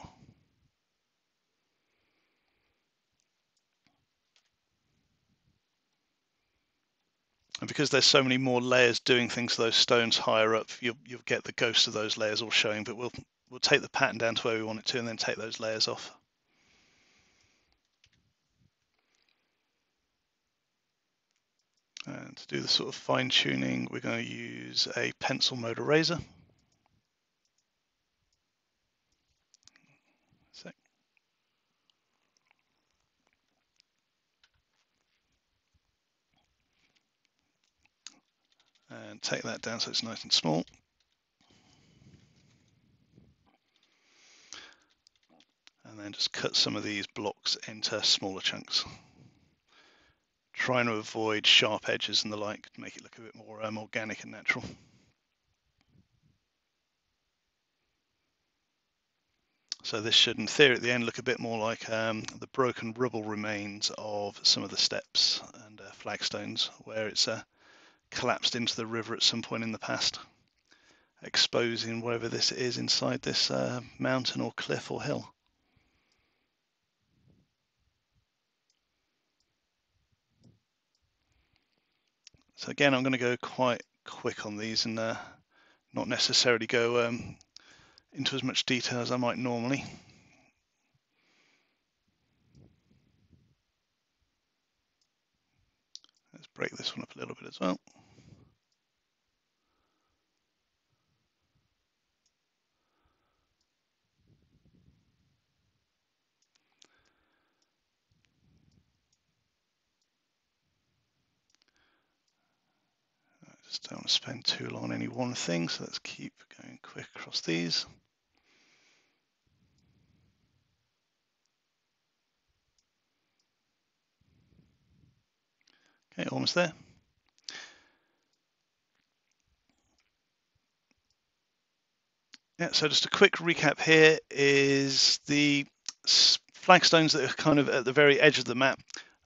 And because there's so many more layers doing things to those stones higher up, you'll, you'll get the ghosts of those layers all showing, but we'll, we'll take the pattern down to where we want it to and then take those layers off. And to do the sort of fine tuning, we're going to use a pencil mode eraser. And take that down so it's nice and small. And then just cut some of these blocks into smaller chunks trying to avoid sharp edges and the like make it look a bit more um, organic and natural. So this should, in theory, at the end look a bit more like um, the broken rubble remains of some of the steps and uh, flagstones where it's uh, collapsed into the river at some point in the past, exposing whatever this is inside this uh, mountain or cliff or hill. So again, I'm going to go quite quick on these and uh, not necessarily go um, into as much detail as I might normally. Let's break this one up a little bit as well. Just don't want to spend too long on any one thing, so let's keep going quick across these. Okay, almost there. Yeah, so just a quick recap here is the flagstones that are kind of at the very edge of the map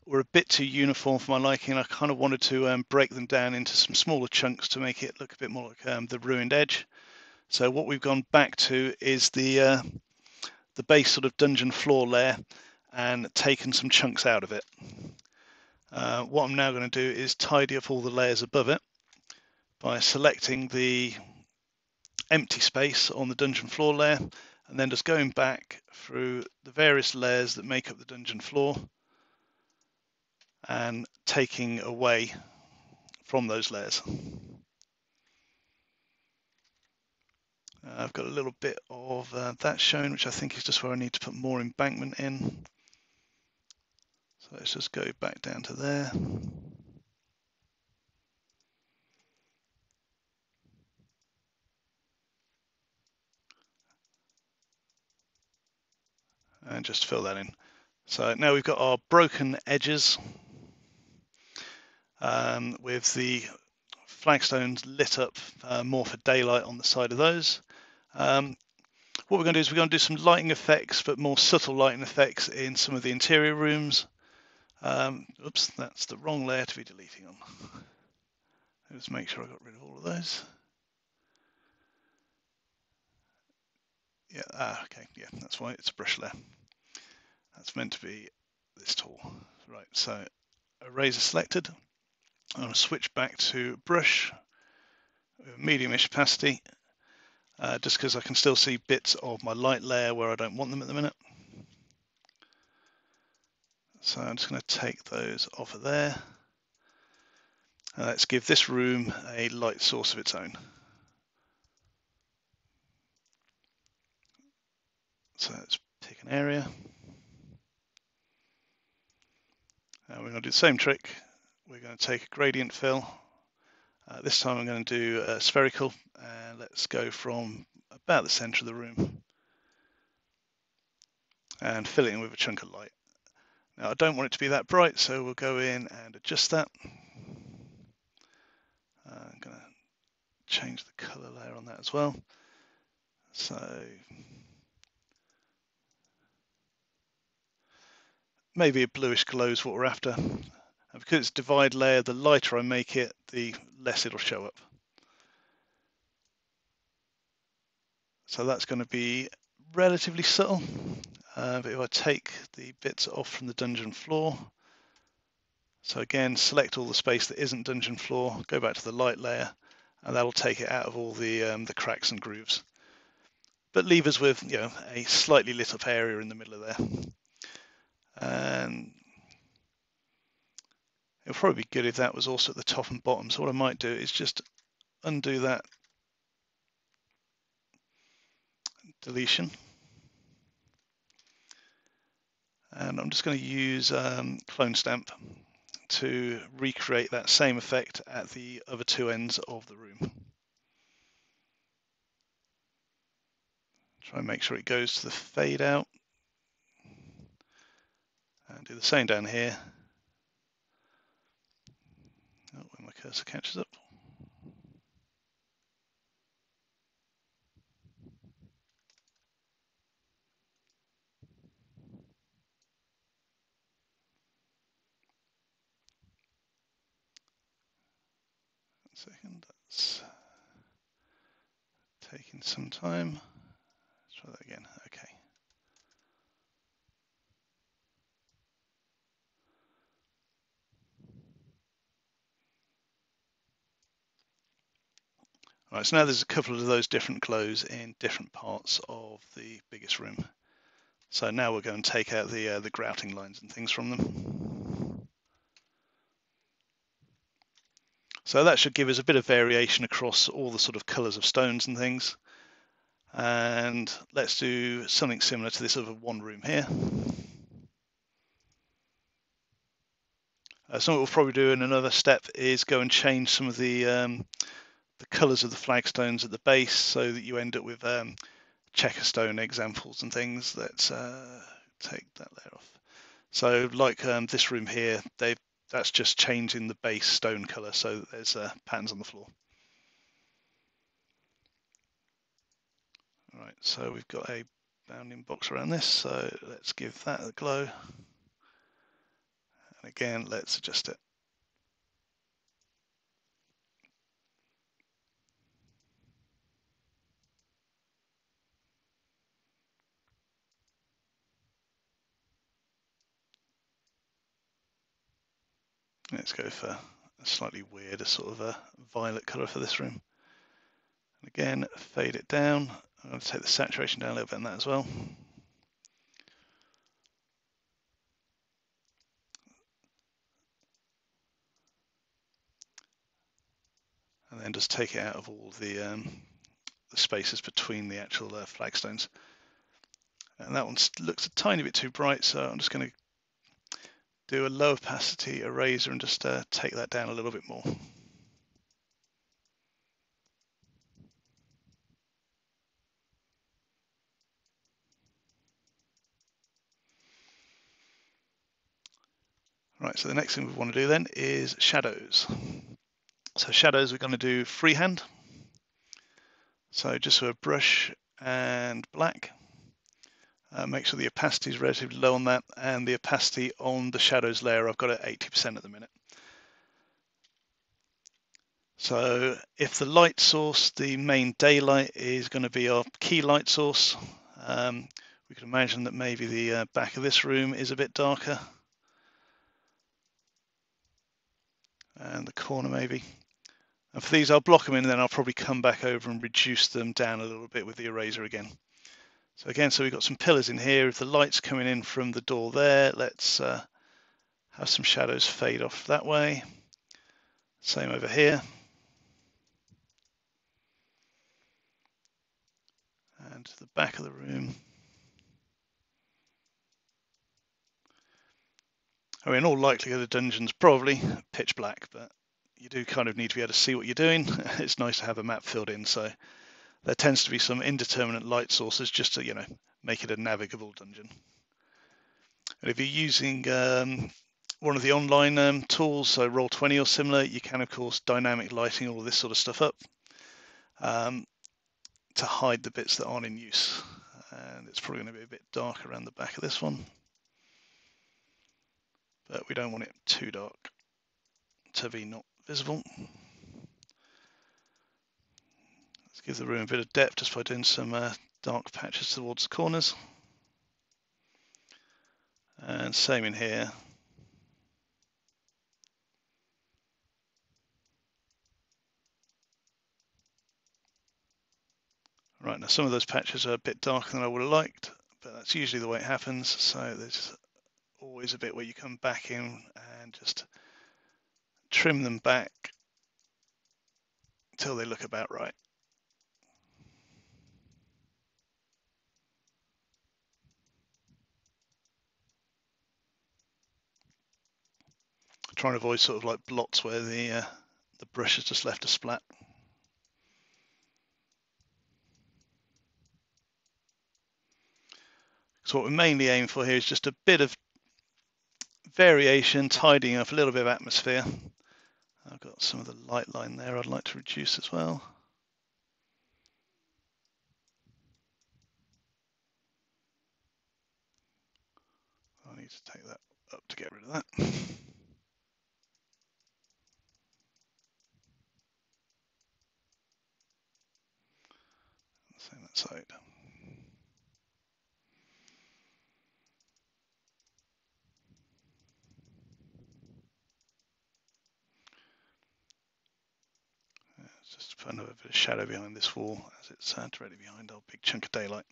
were a bit too uniform for my liking. I kind of wanted to um, break them down into some smaller chunks to make it look a bit more like um, the ruined edge. So what we've gone back to is the uh, the base sort of dungeon floor layer and taken some chunks out of it. Uh, what I'm now going to do is tidy up all the layers above it by selecting the empty space on the dungeon floor layer and then just going back through the various layers that make up the dungeon floor and taking away from those layers. Uh, I've got a little bit of uh, that shown, which I think is just where I need to put more embankment in. So let's just go back down to there. And just fill that in. So now we've got our broken edges um, with the flagstones lit up uh, more for daylight on the side of those. Um, what we're going to do is we're going to do some lighting effects, but more subtle lighting effects in some of the interior rooms. Um, oops, that's the wrong layer to be deleting on. Let's make sure I got rid of all of those. Yeah, ah, okay, yeah, that's why it's a brush layer. That's meant to be this tool. Right, so eraser selected. I'm going to switch back to brush, medium-ish opacity, uh, just because I can still see bits of my light layer where I don't want them at the minute. So I'm just going to take those off of there. And let's give this room a light source of its own. So let's pick an area. And we're going to do the same trick we're going to take a gradient fill. Uh, this time I'm going to do a spherical and let's go from about the center of the room and fill it in with a chunk of light. Now I don't want it to be that bright so we'll go in and adjust that. Uh, I'm going to change the color layer on that as well. So maybe a bluish glow is what we're after. And because it's divide layer, the lighter I make it, the less it'll show up. So that's going to be relatively subtle. Uh, but if I take the bits off from the dungeon floor, so again, select all the space that isn't dungeon floor, go back to the light layer, and that'll take it out of all the um, the cracks and grooves. But leave us with you know a slightly lit up area in the middle of there. And It'll probably be good if that was also at the top and bottom. So what I might do is just undo that deletion. And I'm just going to use um, clone stamp to recreate that same effect at the other two ends of the room. Try and make sure it goes to the fade out. And do the same down here. Oh, when my cursor catches up. second, that's taking some time. Let's try that again, okay. All right, so now there's a couple of those different glows in different parts of the biggest room. So now we're going to take out the uh, the grouting lines and things from them. So that should give us a bit of variation across all the sort of colours of stones and things. And let's do something similar to this other one room here. Uh, what we'll probably do in another step is go and change some of the um, the colours of the flagstones at the base so that you end up with um, checker stone examples and things. Let's uh, take that layer off. So like um, this room here, they've that's just changing the base stone color so there's uh, patterns on the floor. All right, so we've got a bounding box around this, so let's give that a glow. And again, let's adjust it. Let's go for a slightly weirder sort of a violet colour for this room. And again, fade it down. I'm going to take the saturation down a little bit on that as well. And then just take it out of all the, um, the spaces between the actual uh, flagstones. And that one looks a tiny bit too bright, so I'm just going to do a low opacity eraser and just uh, take that down a little bit more. Right, so the next thing we want to do then is shadows. So shadows we're going to do freehand. So just a brush and black. Uh, make sure the opacity is relatively low on that and the opacity on the shadows layer I've got at 80% at the minute. So if the light source, the main daylight is going to be our key light source, um, we can imagine that maybe the uh, back of this room is a bit darker. And the corner maybe. And for these I'll block them in and then I'll probably come back over and reduce them down a little bit with the eraser again. So again, so we've got some pillars in here. If the light's coming in from the door there, let's uh, have some shadows fade off that way. Same over here. And to the back of the room. I mean, in all likelihood, the dungeon's probably pitch black, but you do kind of need to be able to see what you're doing. it's nice to have a map filled in, so there tends to be some indeterminate light sources just to, you know, make it a navigable dungeon. And if you're using um, one of the online um, tools, so Roll20 or similar, you can, of course, dynamic lighting all this sort of stuff up um, to hide the bits that aren't in use. And it's probably going to be a bit dark around the back of this one. But we don't want it too dark to be not visible. Give the room a bit of depth just by doing some uh, dark patches towards the corners. And same in here. Right, now some of those patches are a bit darker than I would have liked, but that's usually the way it happens. So there's always a bit where you come back in and just trim them back until they look about right. Try and avoid sort of like blots where the uh, the brush has just left a splat. So what we're mainly aiming for here is just a bit of variation, tidying up a little bit of atmosphere. I've got some of the light line there I'd like to reduce as well. I need to take that up to get rid of that. Side. just put another bit of shadow behind this wall as it's uh, directly behind our big chunk of daylight.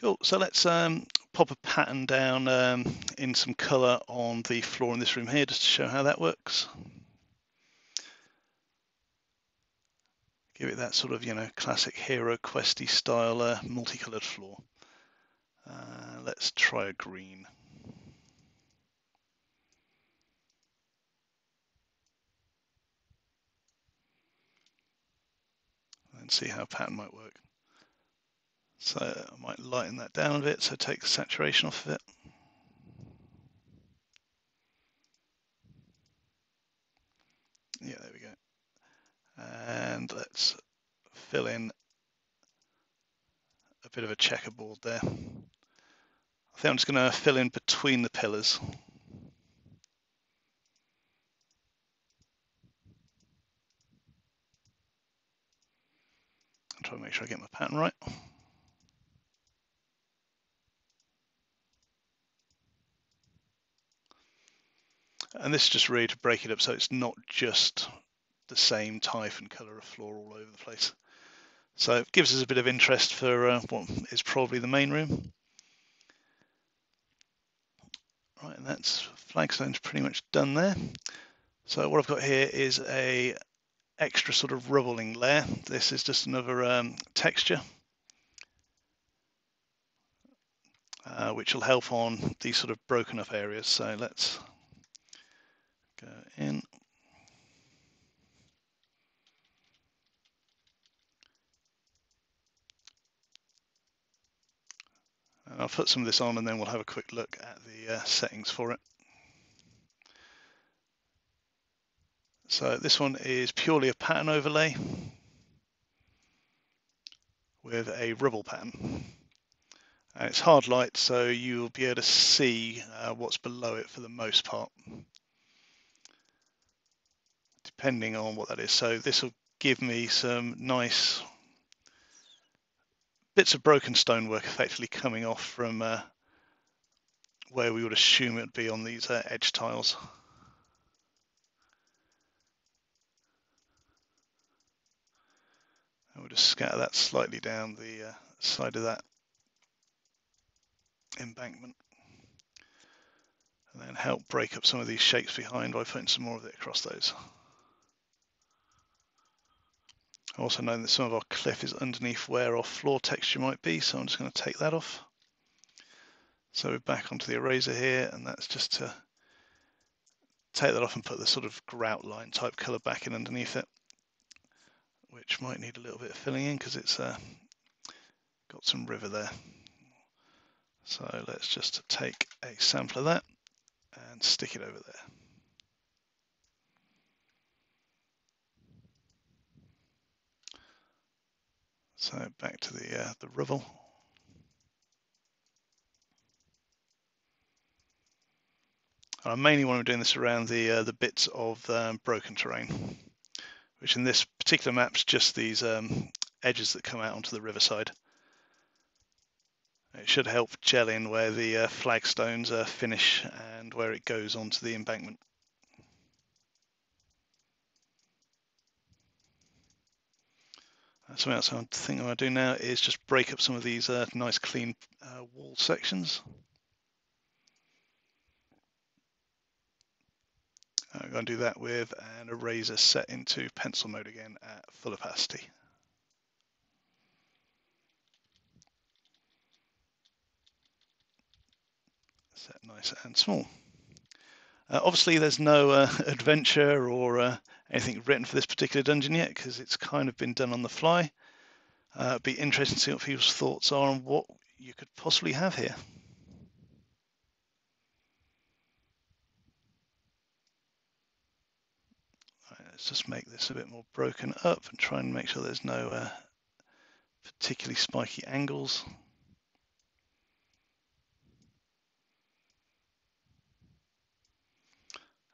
Cool, so let's um, pop a pattern down um, in some colour on the floor in this room here just to show how that works. Give it that sort of, you know, classic hero questy style uh, multicoloured floor. Uh, let's try a green. And see how a pattern might work. So I might lighten that down a bit, so take the saturation off of it. Yeah, there we go. And let's fill in a bit of a checkerboard there. I think I'm just going to fill in between the pillars. Trying to make sure I get my pattern right. And this is just really to break it up so it's not just the same type and colour of floor all over the place. So it gives us a bit of interest for uh, what is probably the main room. Right, and that's flagstone's pretty much done there. So what I've got here is a extra sort of rubbling layer. This is just another um, texture uh, which will help on these sort of broken up areas. So let's go in. And I'll put some of this on and then we'll have a quick look at the uh, settings for it. So this one is purely a pattern overlay with a rubble pattern. And it's hard light, so you'll be able to see uh, what's below it for the most part, depending on what that is. So this will give me some nice bits of broken stonework effectively coming off from uh, where we would assume it would be on these uh, edge tiles. And we'll just scatter that slightly down the uh, side of that embankment and then help break up some of these shapes behind by putting some more of it across those. I also know that some of our cliff is underneath where our floor texture might be, so I'm just going to take that off. So we're back onto the eraser here, and that's just to take that off and put the sort of grout line type colour back in underneath it, which might need a little bit of filling in because it's uh, got some river there. So let's just take a sample of that and stick it over there. So back to the uh, the rivel. And I mainly want to be doing this around the uh, the bits of um, broken terrain, which in this particular map's just these um, edges that come out onto the riverside. It should help gel in where the uh, flagstones uh, finish and where it goes onto the embankment. Something else I think I want to do now is just break up some of these uh, nice clean uh, wall sections. I'm going to do that with an eraser set into pencil mode again at full opacity. Set nice and small. Uh, obviously, there's no uh, adventure or uh, anything written for this particular dungeon yet because it's kind of been done on the fly. Uh, it'd be interesting to see what people's thoughts are on what you could possibly have here. Right, let's just make this a bit more broken up and try and make sure there's no uh, particularly spiky angles.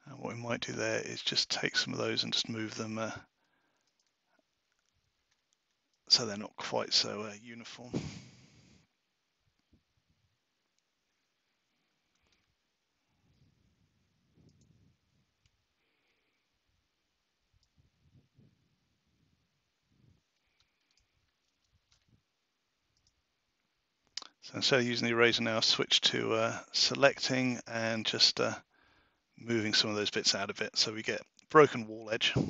And what we might do there is just take some of those and just move them uh, so they're not quite so uh, uniform. So instead of using the eraser now, switch to uh, selecting and just uh, moving some of those bits out of it so we get broken wall edge. I'll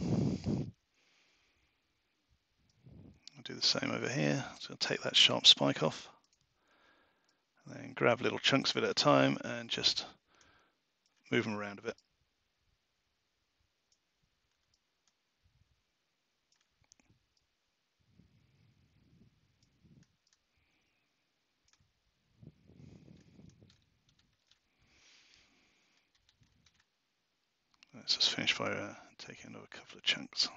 do the same over here. So I'll take that sharp spike off. And then grab little chunks of it at a time and just move them around a bit. Let's just finish by uh, taking another couple of chunks.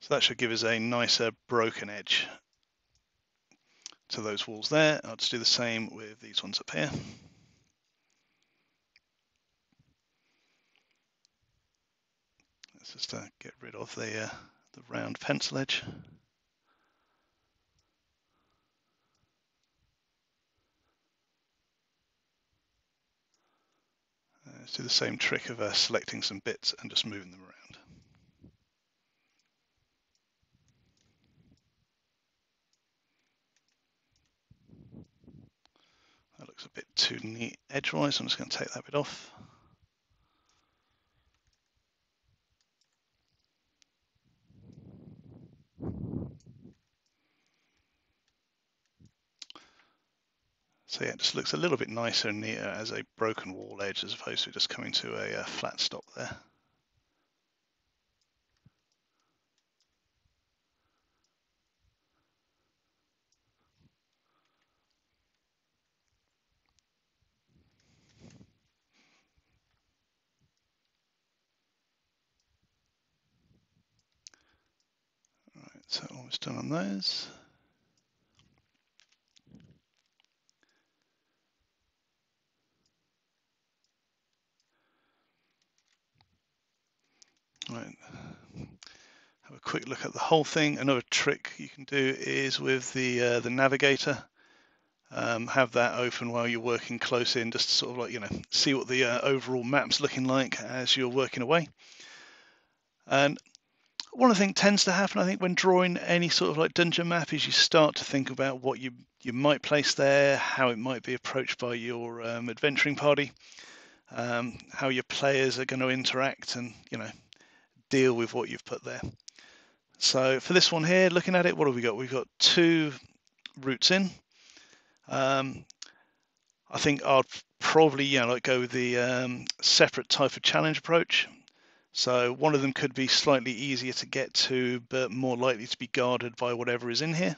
So that should give us a nicer broken edge to those walls there. I'll just do the same with these ones up here. Let's just uh, get rid of the, uh, the round pencil edge. Let's do the same trick of uh, selecting some bits and just moving them around. That looks a bit too neat edgewise, I'm just going to take that bit off. So yeah, it just looks a little bit nicer and neater as a broken wall edge as opposed to just coming to a, a uh, flat stop there. Right, so almost done on those. Quick look at the whole thing. Another trick you can do is with the uh, the navigator. Um, have that open while you're working close in, just sort of like you know see what the uh, overall map's looking like as you're working away. And one of the things tends to happen, I think, when drawing any sort of like dungeon map is you start to think about what you you might place there, how it might be approached by your um, adventuring party, um, how your players are going to interact, and you know deal with what you've put there. So for this one here, looking at it, what have we got? We've got two routes in. Um, I think I'd probably, know, like go with the um, separate type of challenge approach. So one of them could be slightly easier to get to, but more likely to be guarded by whatever is in here.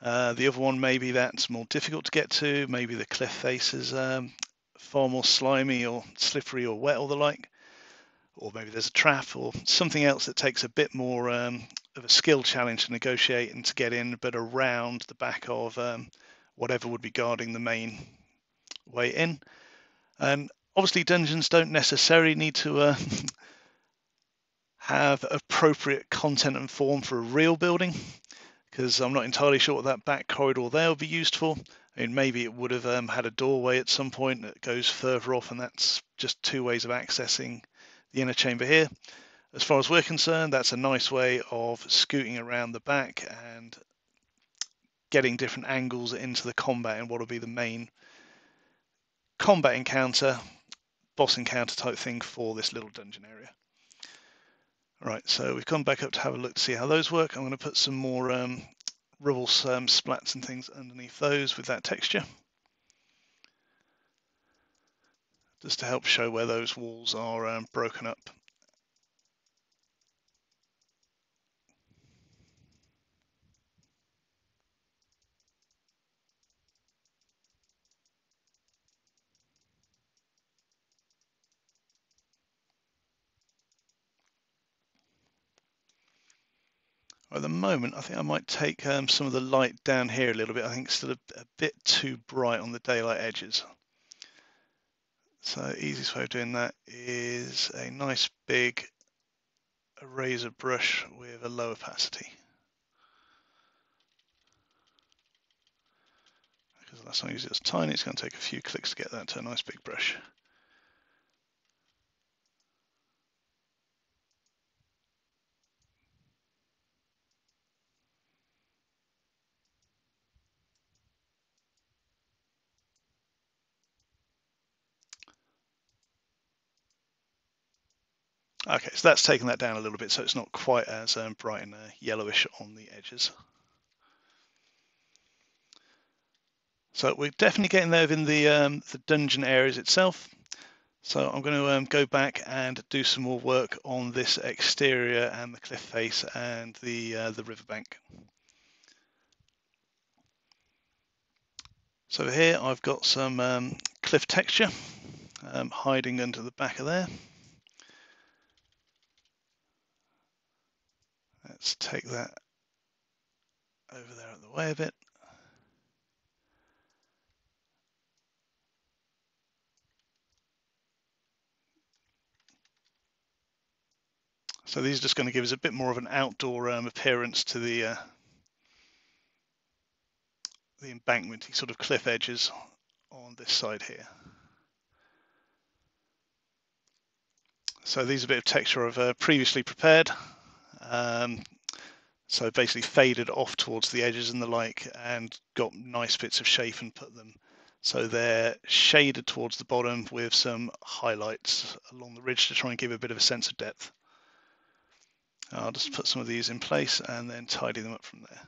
Uh, the other one, maybe that's more difficult to get to. Maybe the cliff face is um, far more slimy or slippery or wet or the like or maybe there's a trap or something else that takes a bit more um, of a skill challenge to negotiate and to get in, but around the back of um, whatever would be guarding the main way in. And obviously, dungeons don't necessarily need to uh, have appropriate content and form for a real building, because I'm not entirely sure what that back corridor there will be used for. I mean, maybe it would have um, had a doorway at some point that goes further off, and that's just two ways of accessing the inner chamber here. as far as we're concerned, that's a nice way of scooting around the back and getting different angles into the combat and what will be the main combat encounter, boss encounter type thing for this little dungeon area. Right, so we've come back up to have a look to see how those work. I'm going to put some more um, rubble um, splats and things underneath those with that texture. Just to help show where those walls are um, broken up At the moment, I think I might take um, some of the light down here a little bit. I think it's still a, a bit too bright on the daylight edges. So easiest way of doing that is a nice big eraser brush with a low opacity. Because last time I used it was tiny, it's going to take a few clicks to get that to a nice big brush. Okay, so that's taken that down a little bit, so it's not quite as um, bright and uh, yellowish on the edges. So we're definitely getting there in the, um, the dungeon areas itself. So I'm going to um, go back and do some more work on this exterior and the cliff face and the uh, the riverbank. So here I've got some um, cliff texture um, hiding under the back of there. Let's take that over there out of the way a bit. So these are just going to give us a bit more of an outdoor um, appearance to the uh, the embankment, sort of cliff edges on this side here. So these are a bit of texture I've uh, previously prepared. Um, so basically faded off towards the edges and the like and got nice bits of shape and put them so they're shaded towards the bottom with some highlights along the ridge to try and give a bit of a sense of depth. I'll just put some of these in place and then tidy them up from there.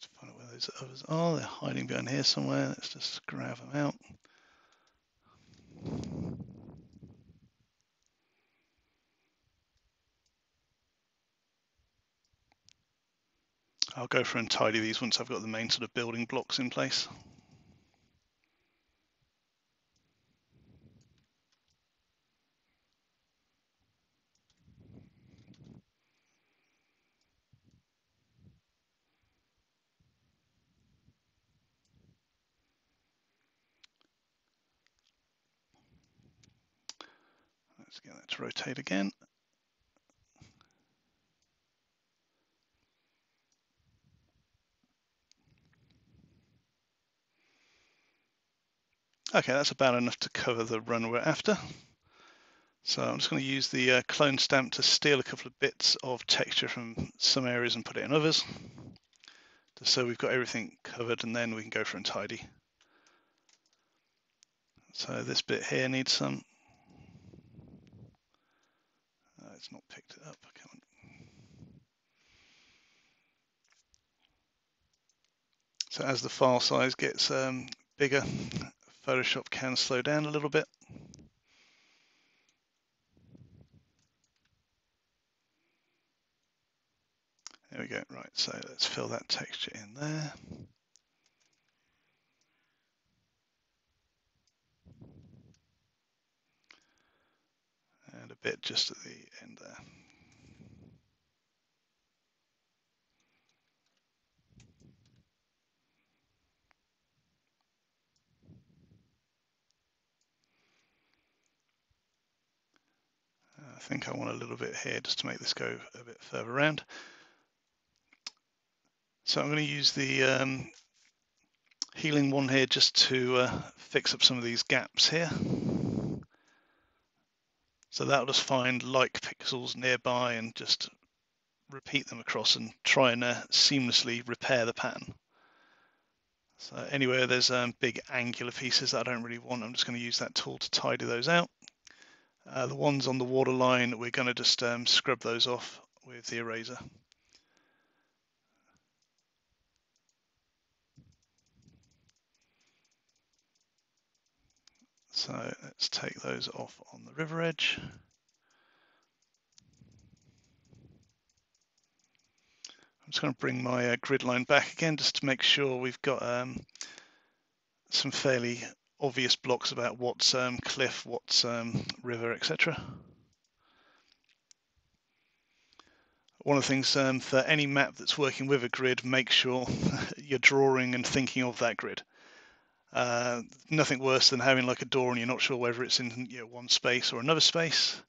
Need to find out where those others are. They're hiding behind here somewhere. Let's just grab them out. I'll go for and tidy these once I've got the main sort of building blocks in place. Let's get that to rotate again. Okay, that's about enough to cover the run we're after. So I'm just going to use the uh, clone stamp to steal a couple of bits of texture from some areas and put it in others. Just so we've got everything covered and then we can go for and tidy. So this bit here needs some it's not picked it up. So as the file size gets um, bigger, Photoshop can slow down a little bit. There we go. Right, so let's fill that texture in there. bit just at the end there. Uh, I think I want a little bit here just to make this go a bit further around. So I'm going to use the um, healing one here just to uh, fix up some of these gaps here. So that'll just find like pixels nearby and just repeat them across and try and uh, seamlessly repair the pattern. So anywhere there's um, big angular pieces that I don't really want, I'm just going to use that tool to tidy those out. Uh, the ones on the waterline, we're going to just um, scrub those off with the eraser. So let's take those off on the river edge. I'm just going to bring my uh, grid line back again just to make sure we've got um, some fairly obvious blocks about what's um, cliff, what's um, river, etc. One of the things um, for any map that's working with a grid, make sure you're drawing and thinking of that grid. Uh, nothing worse than having like a door and you're not sure whether it's in you know, one space or another space.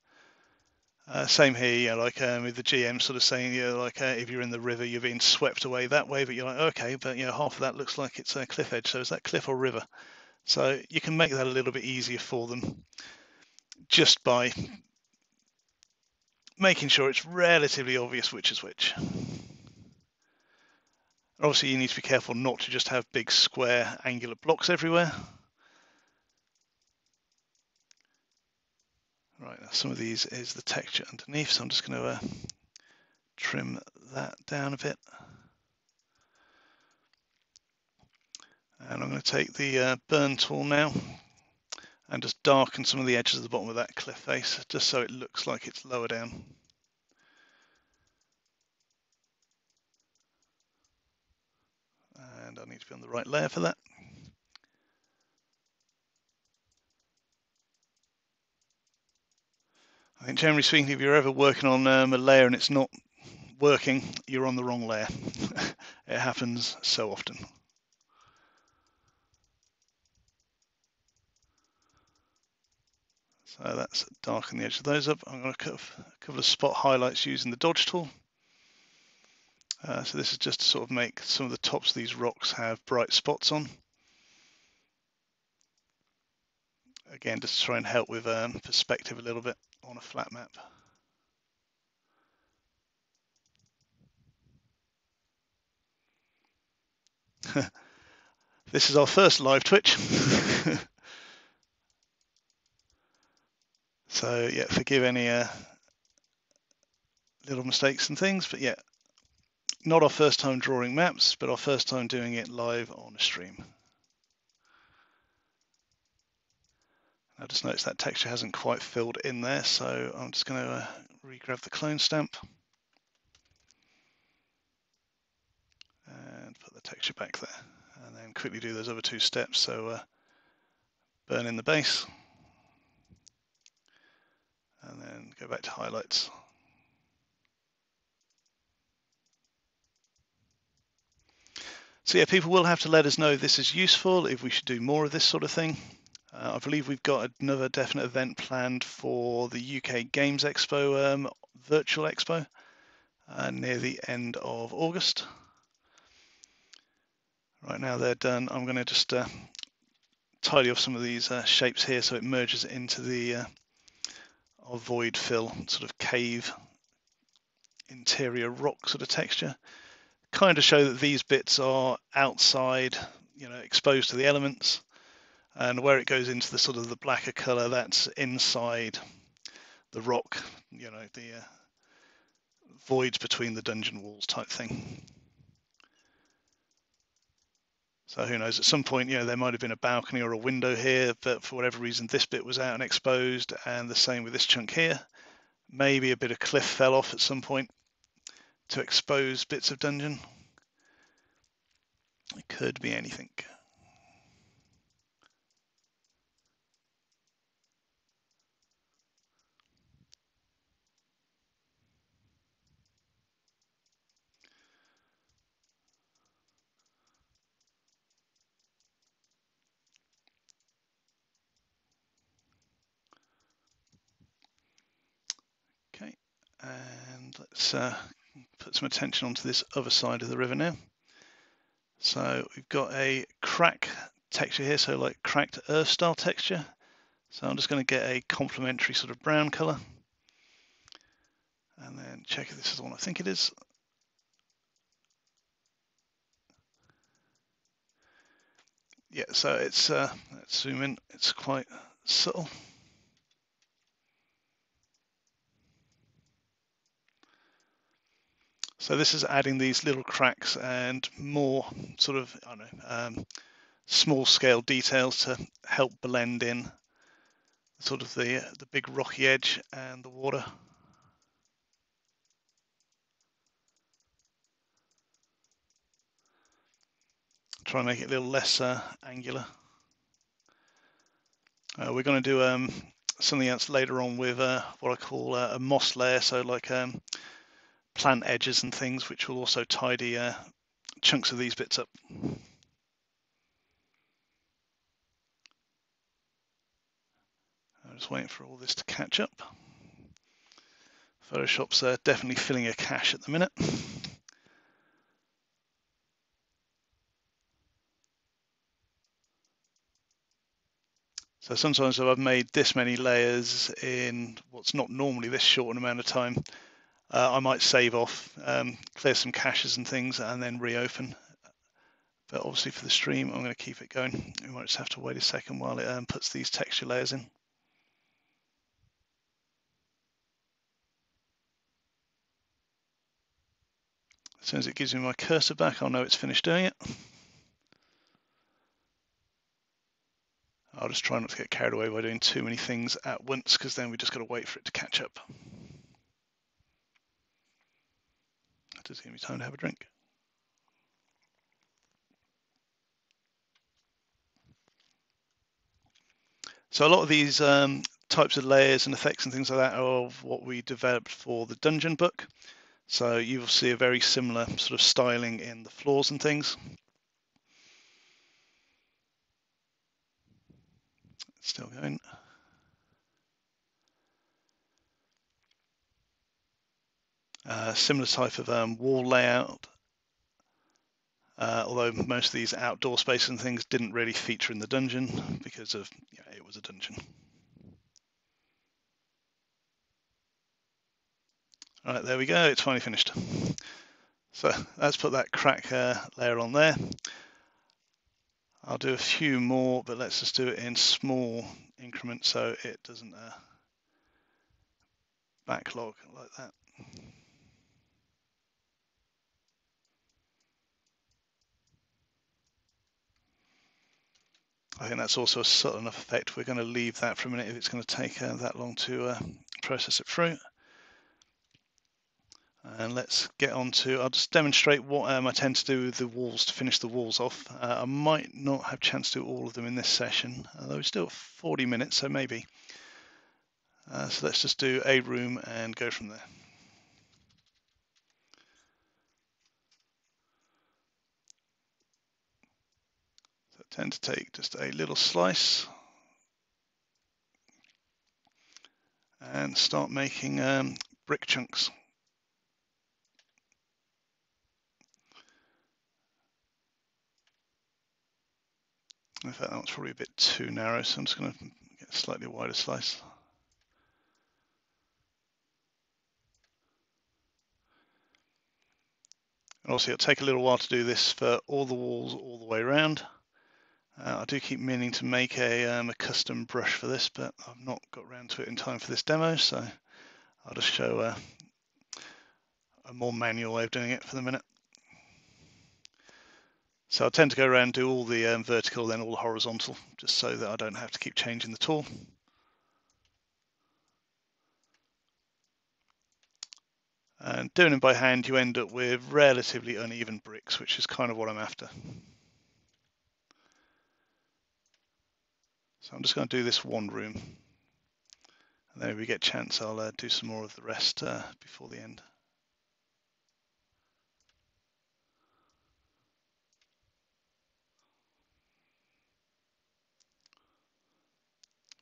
Uh, same here, like um, with the GM sort of saying, you know, like uh, if you're in the river, you're being swept away that way, but you're like, okay, but you know, half of that looks like it's a cliff edge, so is that cliff or river? So you can make that a little bit easier for them just by making sure it's relatively obvious which is which. Obviously, you need to be careful not to just have big square angular blocks everywhere. Right, some of these is the texture underneath, so I'm just going to uh, trim that down a bit. And I'm going to take the uh, burn tool now and just darken some of the edges of the bottom of that cliff face, just so it looks like it's lower down. And I need to be on the right layer for that. I think generally speaking, if you're ever working on um, a layer and it's not working, you're on the wrong layer. it happens so often. So that's darken the edge of those up. I'm going to cut a couple of spot highlights using the dodge tool. Uh, so this is just to sort of make some of the tops of these rocks have bright spots on. Again, just to try and help with um, perspective a little bit on a flat map. this is our first live Twitch. so yeah, forgive any uh, little mistakes and things, but yeah, not our first time drawing maps, but our first time doing it live on a stream. I just noticed that texture hasn't quite filled in there, so I'm just going to uh, re-grab the clone stamp and put the texture back there, and then quickly do those other two steps. So uh, burn in the base, and then go back to highlights. So yeah, people will have to let us know if this is useful, if we should do more of this sort of thing. Uh, I believe we've got another definite event planned for the UK Games Expo um, virtual expo uh, near the end of August. Right now they're done. I'm going to just uh, tidy off some of these uh, shapes here so it merges into the uh, void fill sort of cave interior rock sort of texture. Kind of show that these bits are outside, you know, exposed to the elements. And where it goes into the sort of the blacker color that's inside the rock you know the uh, voids between the dungeon walls type thing. So who knows? At some point you know there might have been a balcony or a window here but for whatever reason this bit was out and exposed and the same with this chunk here. Maybe a bit of cliff fell off at some point to expose bits of dungeon. It could be anything. Okay, and let's uh, put some attention onto this other side of the river now. So we've got a crack texture here, so like cracked earth style texture. So I'm just going to get a complementary sort of brown color and then check if this is the one I think it is. Yeah, so it's, uh, let's zoom in, it's quite subtle. So this is adding these little cracks and more sort of, I don't know, um, small scale details to help blend in sort of the, the big rocky edge and the water. try and make it a little less uh, angular. Uh, we're going to do um, something else later on with uh, what I call uh, a moss layer, so like um, plant edges and things, which will also tidy uh, chunks of these bits up. I'm just waiting for all this to catch up. Photoshop's uh, definitely filling a cache at the minute. So sometimes I've made this many layers in what's not normally this short an amount of time, uh, I might save off, um, clear some caches and things, and then reopen. But obviously for the stream, I'm going to keep it going. We might just have to wait a second while it um, puts these texture layers in. As soon as it gives me my cursor back, I'll know it's finished doing it. I'll just try not to get carried away by doing too many things at once because then we just got to wait for it to catch up. Just to be time to have a drink. So a lot of these um, types of layers and effects and things like that are of what we developed for the dungeon book. So you will see a very similar sort of styling in the floors and things. Still going. Uh, similar type of um, wall layout, uh, although most of these outdoor spaces and things didn't really feature in the dungeon because of yeah, it was a dungeon. All right, there we go. It's finally finished. So let's put that crack uh, layer on there. I'll do a few more, but let's just do it in small increments so it doesn't uh, backlog like that. I think that's also a subtle enough effect. We're going to leave that for a minute if it's going to take uh, that long to uh, process it through. And let's get on to, I'll just demonstrate what um, I tend to do with the walls to finish the walls off. Uh, I might not have chance to do all of them in this session, although we're still 40 minutes, so maybe. Uh, so let's just do a room and go from there. Tend to take just a little slice and start making um, brick chunks. In fact, that probably a bit too narrow, so I'm just going to get a slightly wider slice. And also, it'll take a little while to do this for all the walls all the way around. Uh, I do keep meaning to make a, um, a custom brush for this, but I've not got around to it in time for this demo, so I'll just show a, a more manual way of doing it for the minute. So I tend to go around and do all the um, vertical, then all the horizontal, just so that I don't have to keep changing the tool. And doing it by hand, you end up with relatively uneven bricks, which is kind of what I'm after. So I'm just going to do this one room. And then if we get chance, I'll uh, do some more of the rest uh, before the end.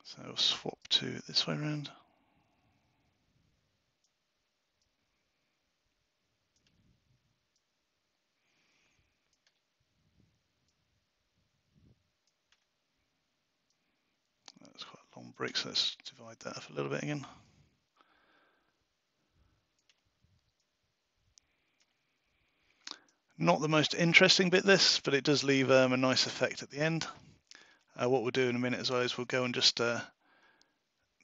So swap to this way around. On bricks. Let's divide that up a little bit again. Not the most interesting bit this, but it does leave um, a nice effect at the end. Uh, what we'll do in a minute as well is we'll go and just uh,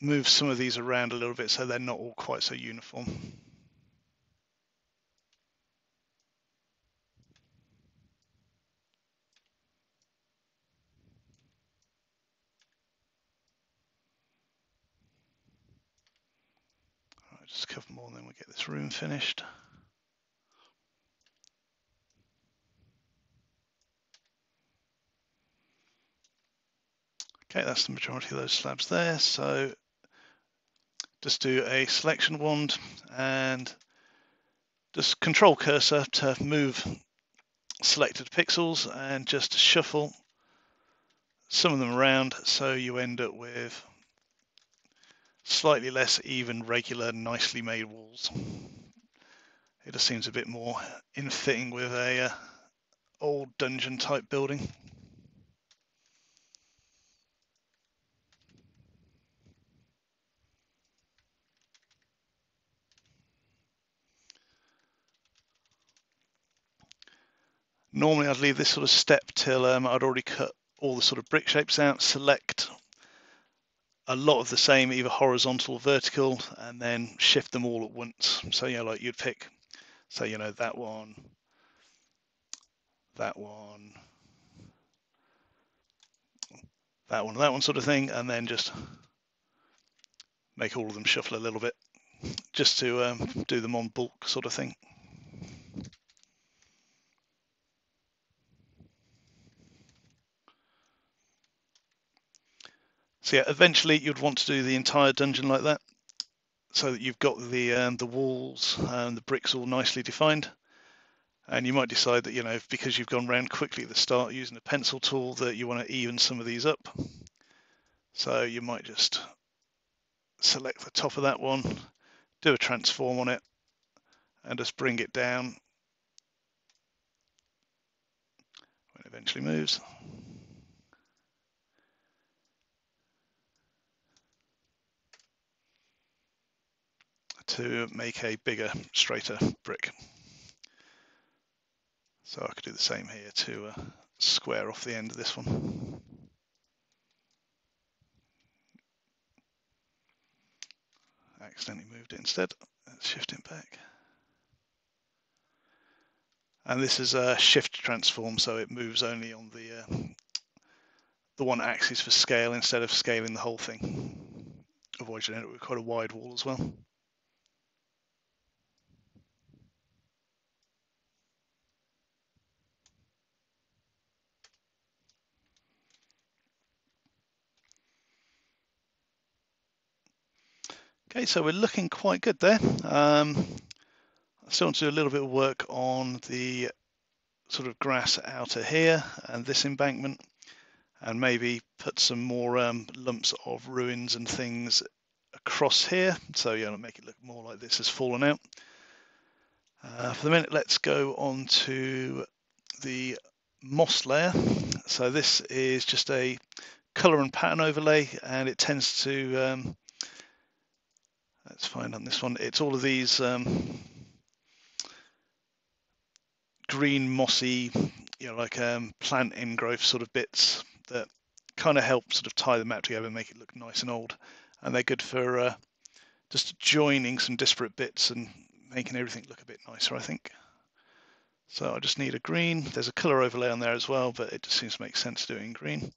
move some of these around a little bit so they're not all quite so uniform. Just a couple more and then we'll get this room finished. Okay, that's the majority of those slabs there. So just do a selection wand and just control cursor to move selected pixels and just shuffle some of them around so you end up with slightly less even, regular, nicely made walls. It just seems a bit more in fitting with a uh, old dungeon type building. Normally I'd leave this sort of step till um, I'd already cut all the sort of brick shapes out, select a lot of the same, either horizontal or vertical, and then shift them all at once. So, you know, like you'd pick, so, you know, that one, that one, that one, that one sort of thing, and then just make all of them shuffle a little bit just to um, do them on bulk sort of thing. So yeah, eventually you'd want to do the entire dungeon like that, so that you've got the um, the walls and the bricks all nicely defined. And you might decide that you know because you've gone round quickly at the start using a pencil tool that you want to even some of these up. So you might just select the top of that one, do a transform on it, and just bring it down when it eventually moves. To make a bigger, straighter brick. So I could do the same here to uh, square off the end of this one. Accidentally moved it instead. Let's shift it back. And this is a shift transform, so it moves only on the uh, the one axis for scale instead of scaling the whole thing. Otherwise, you with quite a wide wall as well. Okay, so we're looking quite good there. Um, I still want to do a little bit of work on the sort of grass outer here and this embankment and maybe put some more um, lumps of ruins and things across here so you know make it look more like this has fallen out. Uh, for the minute let's go on to the moss layer. So this is just a color and pattern overlay and it tends to um, let's find on this one. It's all of these um, green mossy, you know, like um, plant ingrowth sort of bits that kind of help sort of tie the map together and make it look nice and old. And they're good for uh, just joining some disparate bits and making everything look a bit nicer, I think. So I just need a green. There's a color overlay on there as well, but it just seems to make sense doing green.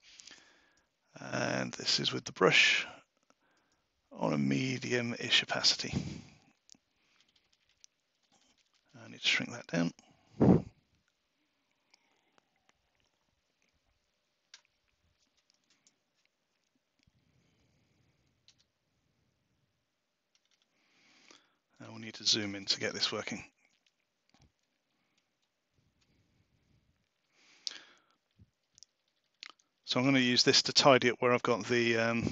And this is with the brush on a medium-ish opacity. I need to shrink that down. And we'll need to zoom in to get this working. So I'm going to use this to tidy up where I've got the um,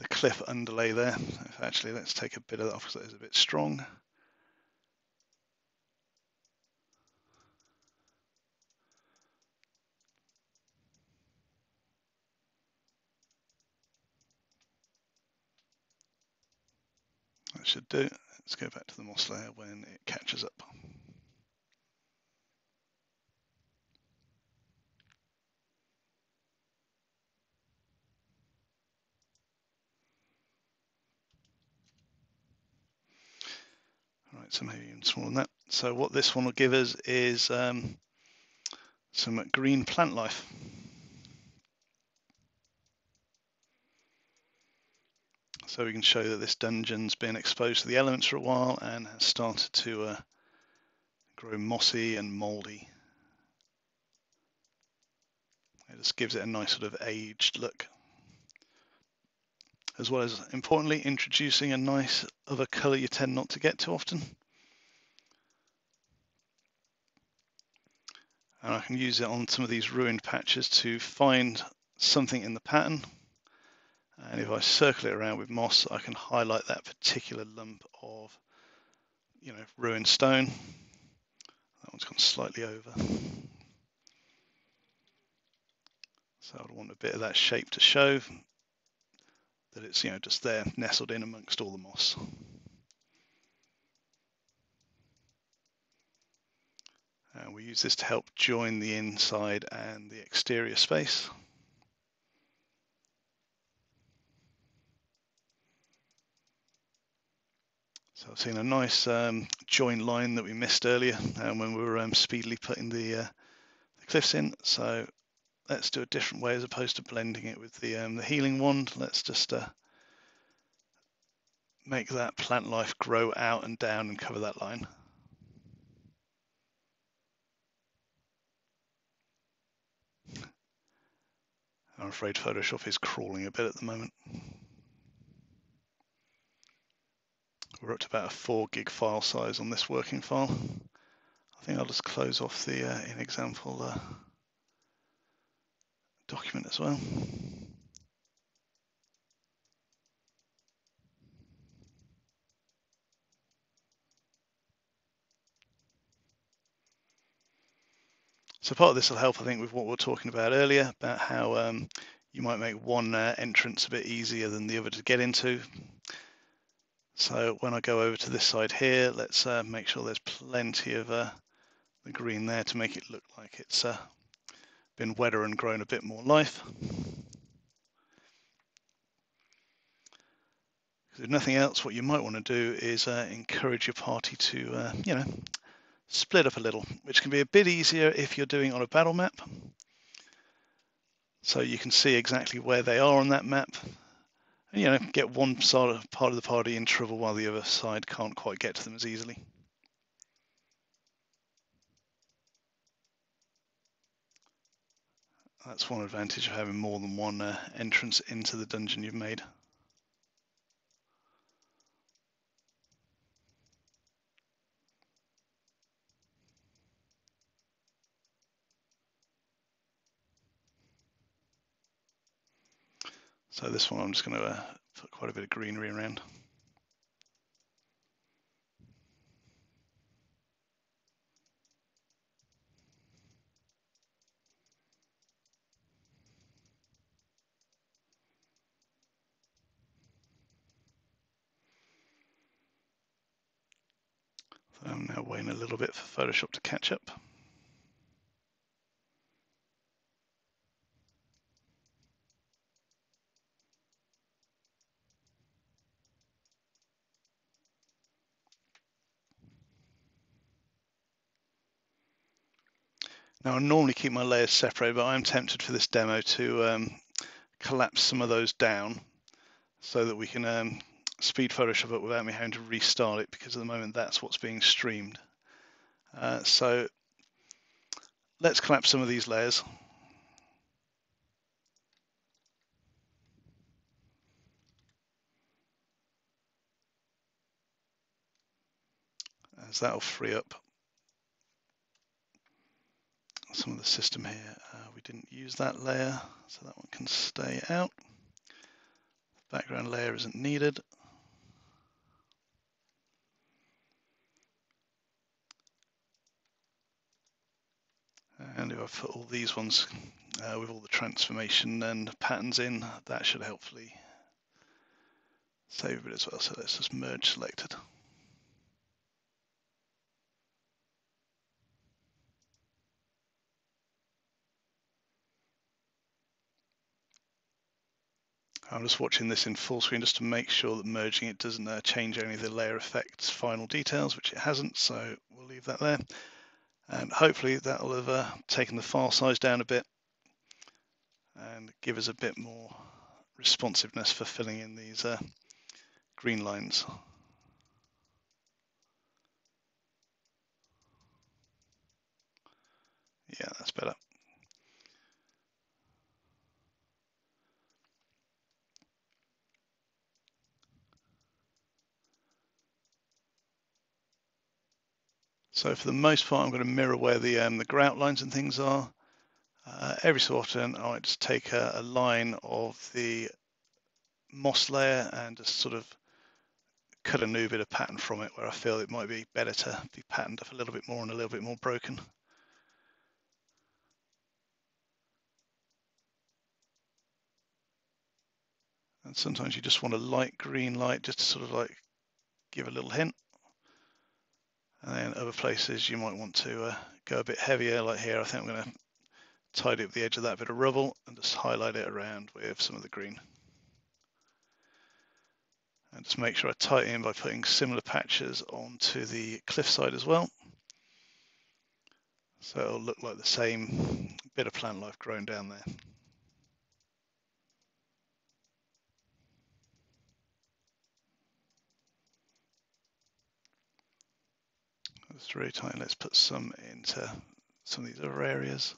the cliff underlay there. Actually, let's take a bit of that off because that is a bit strong. That should do. Let's go back to the Moss layer when it catches up. So maybe even smaller than that. So what this one will give us is um, some green plant life. So we can show that this dungeon's been exposed to the elements for a while and has started to uh, grow mossy and mouldy. It just gives it a nice sort of aged look. As well as importantly introducing a nice other colour you tend not to get too often. And I can use it on some of these ruined patches to find something in the pattern and if I circle it around with moss, I can highlight that particular lump of, you know, ruined stone. That one's gone slightly over. So I'd want a bit of that shape to show that it's, you know, just there nestled in amongst all the moss. And we use this to help join the inside and the exterior space. So I've seen a nice um, join line that we missed earlier um, when we were um, speedily putting the, uh, the, cliffs in. So let's do a different way as opposed to blending it with the, um, the healing wand. Let's just uh, make that plant life grow out and down and cover that line. I'm afraid Photoshop is crawling a bit at the moment. We're up to about a four gig file size on this working file. I think I'll just close off the uh, in example uh, document as well. So part of this will help, I think, with what we were talking about earlier, about how um, you might make one uh, entrance a bit easier than the other to get into. So when I go over to this side here, let's uh, make sure there's plenty of uh, the green there to make it look like it's uh, been wetter and grown a bit more life. If nothing else, what you might want to do is uh, encourage your party to, uh, you know, split up a little, which can be a bit easier if you're doing on a battle map. So you can see exactly where they are on that map And, you know, get one side of part of the party in trouble while the other side can't quite get to them as easily. That's one advantage of having more than one uh, entrance into the dungeon you've made. So this one I'm just going to uh, put quite a bit of greenery around. I'm now waiting a little bit for Photoshop to catch up. Now I normally keep my layers separate, but I'm tempted for this demo to um, collapse some of those down so that we can um, speed Photoshop up without me having to restart it because at the moment that's what's being streamed. Uh, so let's collapse some of these layers. As that will free up some of the system here. Uh, we didn't use that layer, so that one can stay out. Background layer isn't needed. And if I put all these ones uh, with all the transformation and patterns in, that should hopefully save it as well. So let's just merge selected. I'm just watching this in full screen just to make sure that merging it doesn't uh, change any of the layer effects final details, which it hasn't, so we'll leave that there. And hopefully that will have uh, taken the file size down a bit and give us a bit more responsiveness for filling in these uh, green lines. Yeah, that's better. So for the most part, I'm going to mirror where the um, the grout lines and things are. Uh, every so often, I might just take a, a, line of the moss layer and just sort of cut a new bit of pattern from it where I feel it might be better to be patterned up a little bit more and a little bit more broken. And sometimes you just want a light green light just to sort of like give a little hint. And then other places you might want to uh, go a bit heavier, like here, I think I'm going to tidy up the edge of that bit of rubble and just highlight it around with some of the green. And just make sure I it in by putting similar patches onto the cliffside as well. So it'll look like the same bit of plant life growing down there. Really tight. Let's put some into some of these other areas.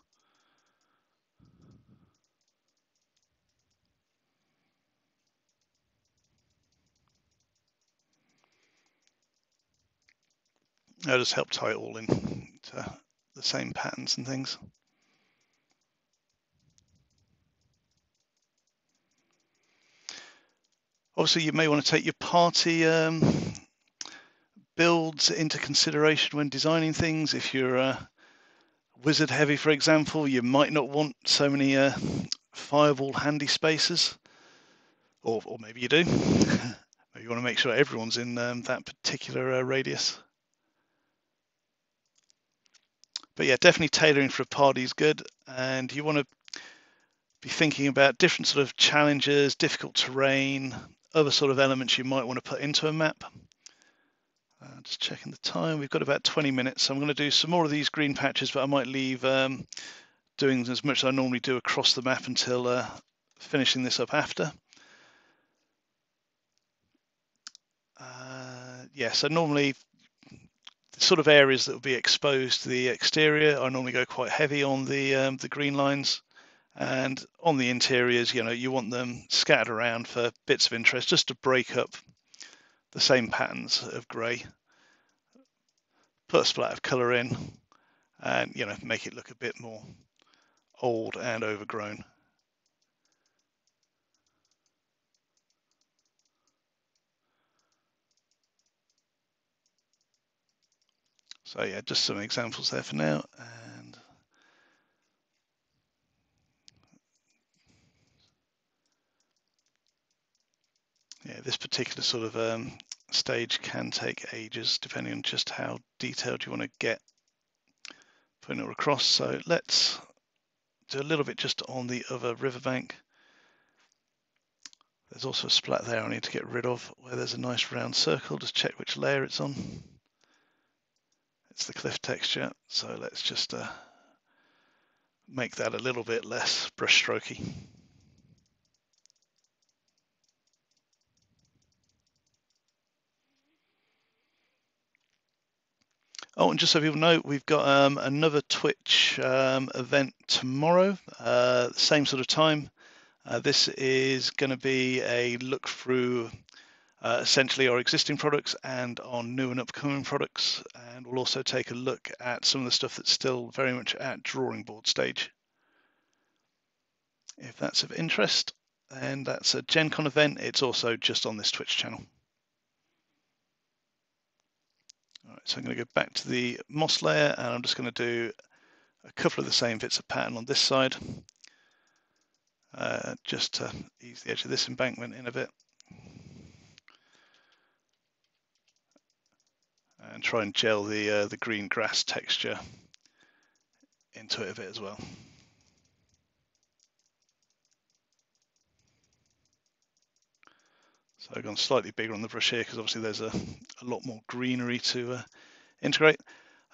That'll just help tie it all in to the same patterns and things. Obviously, you may want to take your party um, builds into consideration when designing things. If you're wizard heavy, for example, you might not want so many uh, fireball handy spaces, or, or maybe you do. maybe you want to make sure everyone's in um, that particular uh, radius. But yeah, definitely tailoring for a party is good, and you want to be thinking about different sort of challenges, difficult terrain, other sort of elements you might want to put into a map. Uh, just checking the time, we've got about 20 minutes. So I'm going to do some more of these green patches, but I might leave um, doing as much as I normally do across the map until uh, finishing this up after. Uh, yeah, so normally the sort of areas that will be exposed to the exterior, I normally go quite heavy on the um, the green lines. And on the interiors, you know, you want them scattered around for bits of interest just to break up the same patterns of grey, put a splat of colour in, and you know make it look a bit more old and overgrown. So yeah, just some examples there for now. Yeah, this particular sort of um, stage can take ages depending on just how detailed you want to get putting it across. So let's do a little bit just on the other riverbank. There's also a splat there I need to get rid of where there's a nice round circle. Just check which layer it's on. It's the cliff texture. So let's just uh, make that a little bit less brushstrokey. Oh, and just so people know, we've got um, another Twitch um, event tomorrow, uh, same sort of time. Uh, this is going to be a look through uh, essentially our existing products and our new and upcoming products. And we'll also take a look at some of the stuff that's still very much at drawing board stage. If that's of interest, and that's a Gen Con event, it's also just on this Twitch channel. So I'm going to go back to the moss layer and I'm just going to do a couple of the same bits of pattern on this side, uh, just to ease the edge of this embankment in a bit. And try and gel the, uh, the green grass texture into it a bit as well. I've gone slightly bigger on the brush here because obviously there's a, a lot more greenery to uh, integrate.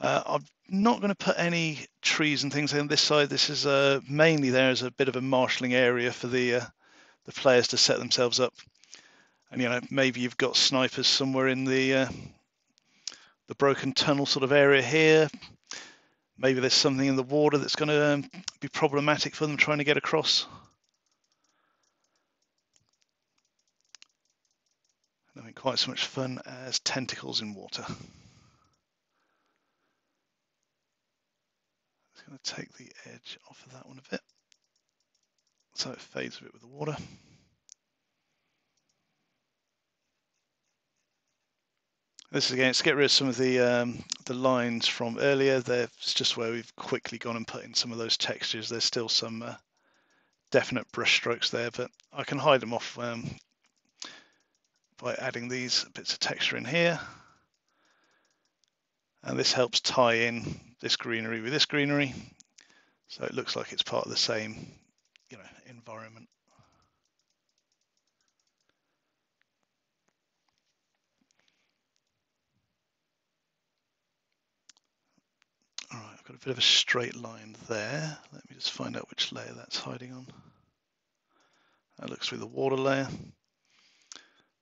Uh, I'm not going to put any trees and things on this side. This is uh, mainly there as a bit of a marshalling area for the uh, the players to set themselves up. And you know maybe you've got snipers somewhere in the uh, the broken tunnel sort of area here. Maybe there's something in the water that's going to um, be problematic for them trying to get across. Having quite so much fun as tentacles in water. I'm just going to take the edge off of that one a bit so it fades a bit with the water. This is again to get rid of some of the um, the lines from earlier. That's just where we've quickly gone and put in some of those textures. There's still some uh, definite brush strokes there, but I can hide them off um, by adding these bits of texture in here. And this helps tie in this greenery with this greenery. So it looks like it's part of the same, you know, environment. All right, I've got a bit of a straight line there. Let me just find out which layer that's hiding on. That looks through the water layer.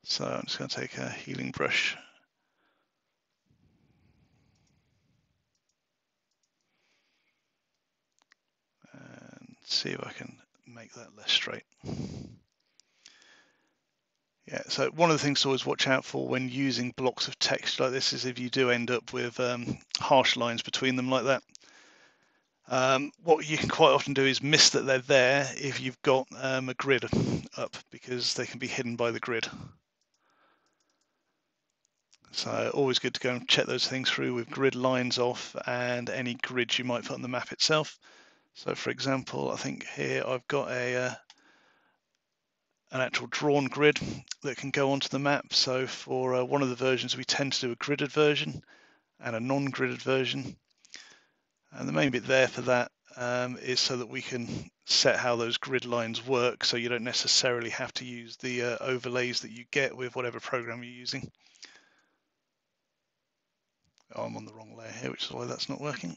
So I'm just going to take a healing brush. And see if I can make that less straight. Yeah, so one of the things to always watch out for when using blocks of text like this is if you do end up with um, harsh lines between them like that. Um, what you can quite often do is miss that they're there if you've got um, a grid up because they can be hidden by the grid. So always good to go and check those things through with grid lines off and any grids you might put on the map itself. So for example, I think here I've got a uh, an actual drawn grid that can go onto the map. So for uh, one of the versions, we tend to do a gridded version and a non-gridded version. And the main bit there for that um, is so that we can set how those grid lines work so you don't necessarily have to use the uh, overlays that you get with whatever program you're using. Oh, I'm on the wrong layer here, which is why that's not working.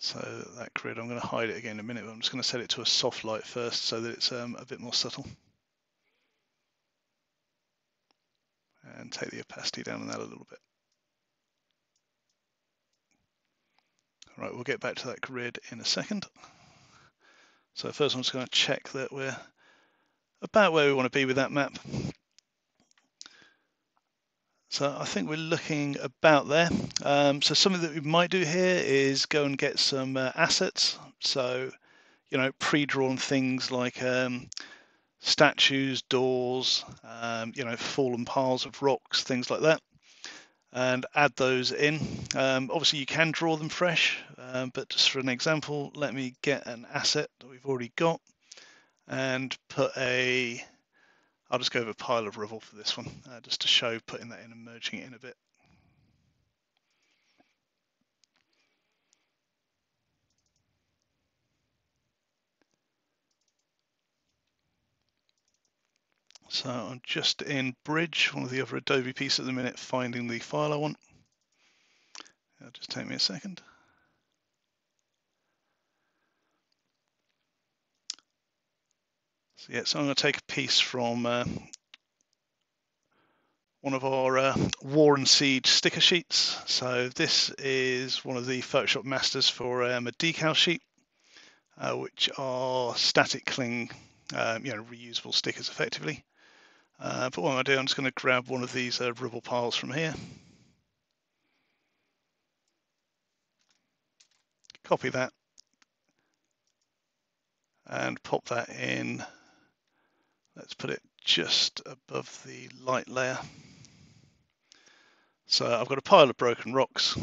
So that grid, I'm going to hide it again in a minute, but I'm just going to set it to a soft light first so that it's um, a bit more subtle. And take the opacity down on that a little bit. All right, we'll get back to that grid in a second. So first I'm just going to check that we're about where we want to be with that map. So I think we're looking about there. Um, so something that we might do here is go and get some uh, assets. So, you know, pre-drawn things like um, statues, doors, um, you know, fallen piles of rocks, things like that, and add those in. Um, obviously, you can draw them fresh, um, but just for an example, let me get an asset that we've already got and put a I'll just go with a pile of rubble for this one, uh, just to show putting that in and merging it in a bit. So I'm just in Bridge, one of the other Adobe pieces at the minute, finding the file I want. It'll just take me a second. So yeah, so I'm going to take a piece from uh, one of our uh, War and Siege sticker sheets. So this is one of the Photoshop masters for um, a decal sheet, uh, which are static cling, um, you know, reusable stickers effectively. Uh, but what I'm going to do, I'm just going to grab one of these uh, rubble piles from here. Copy that and pop that in Let's put it just above the light layer. So I've got a pile of broken rocks.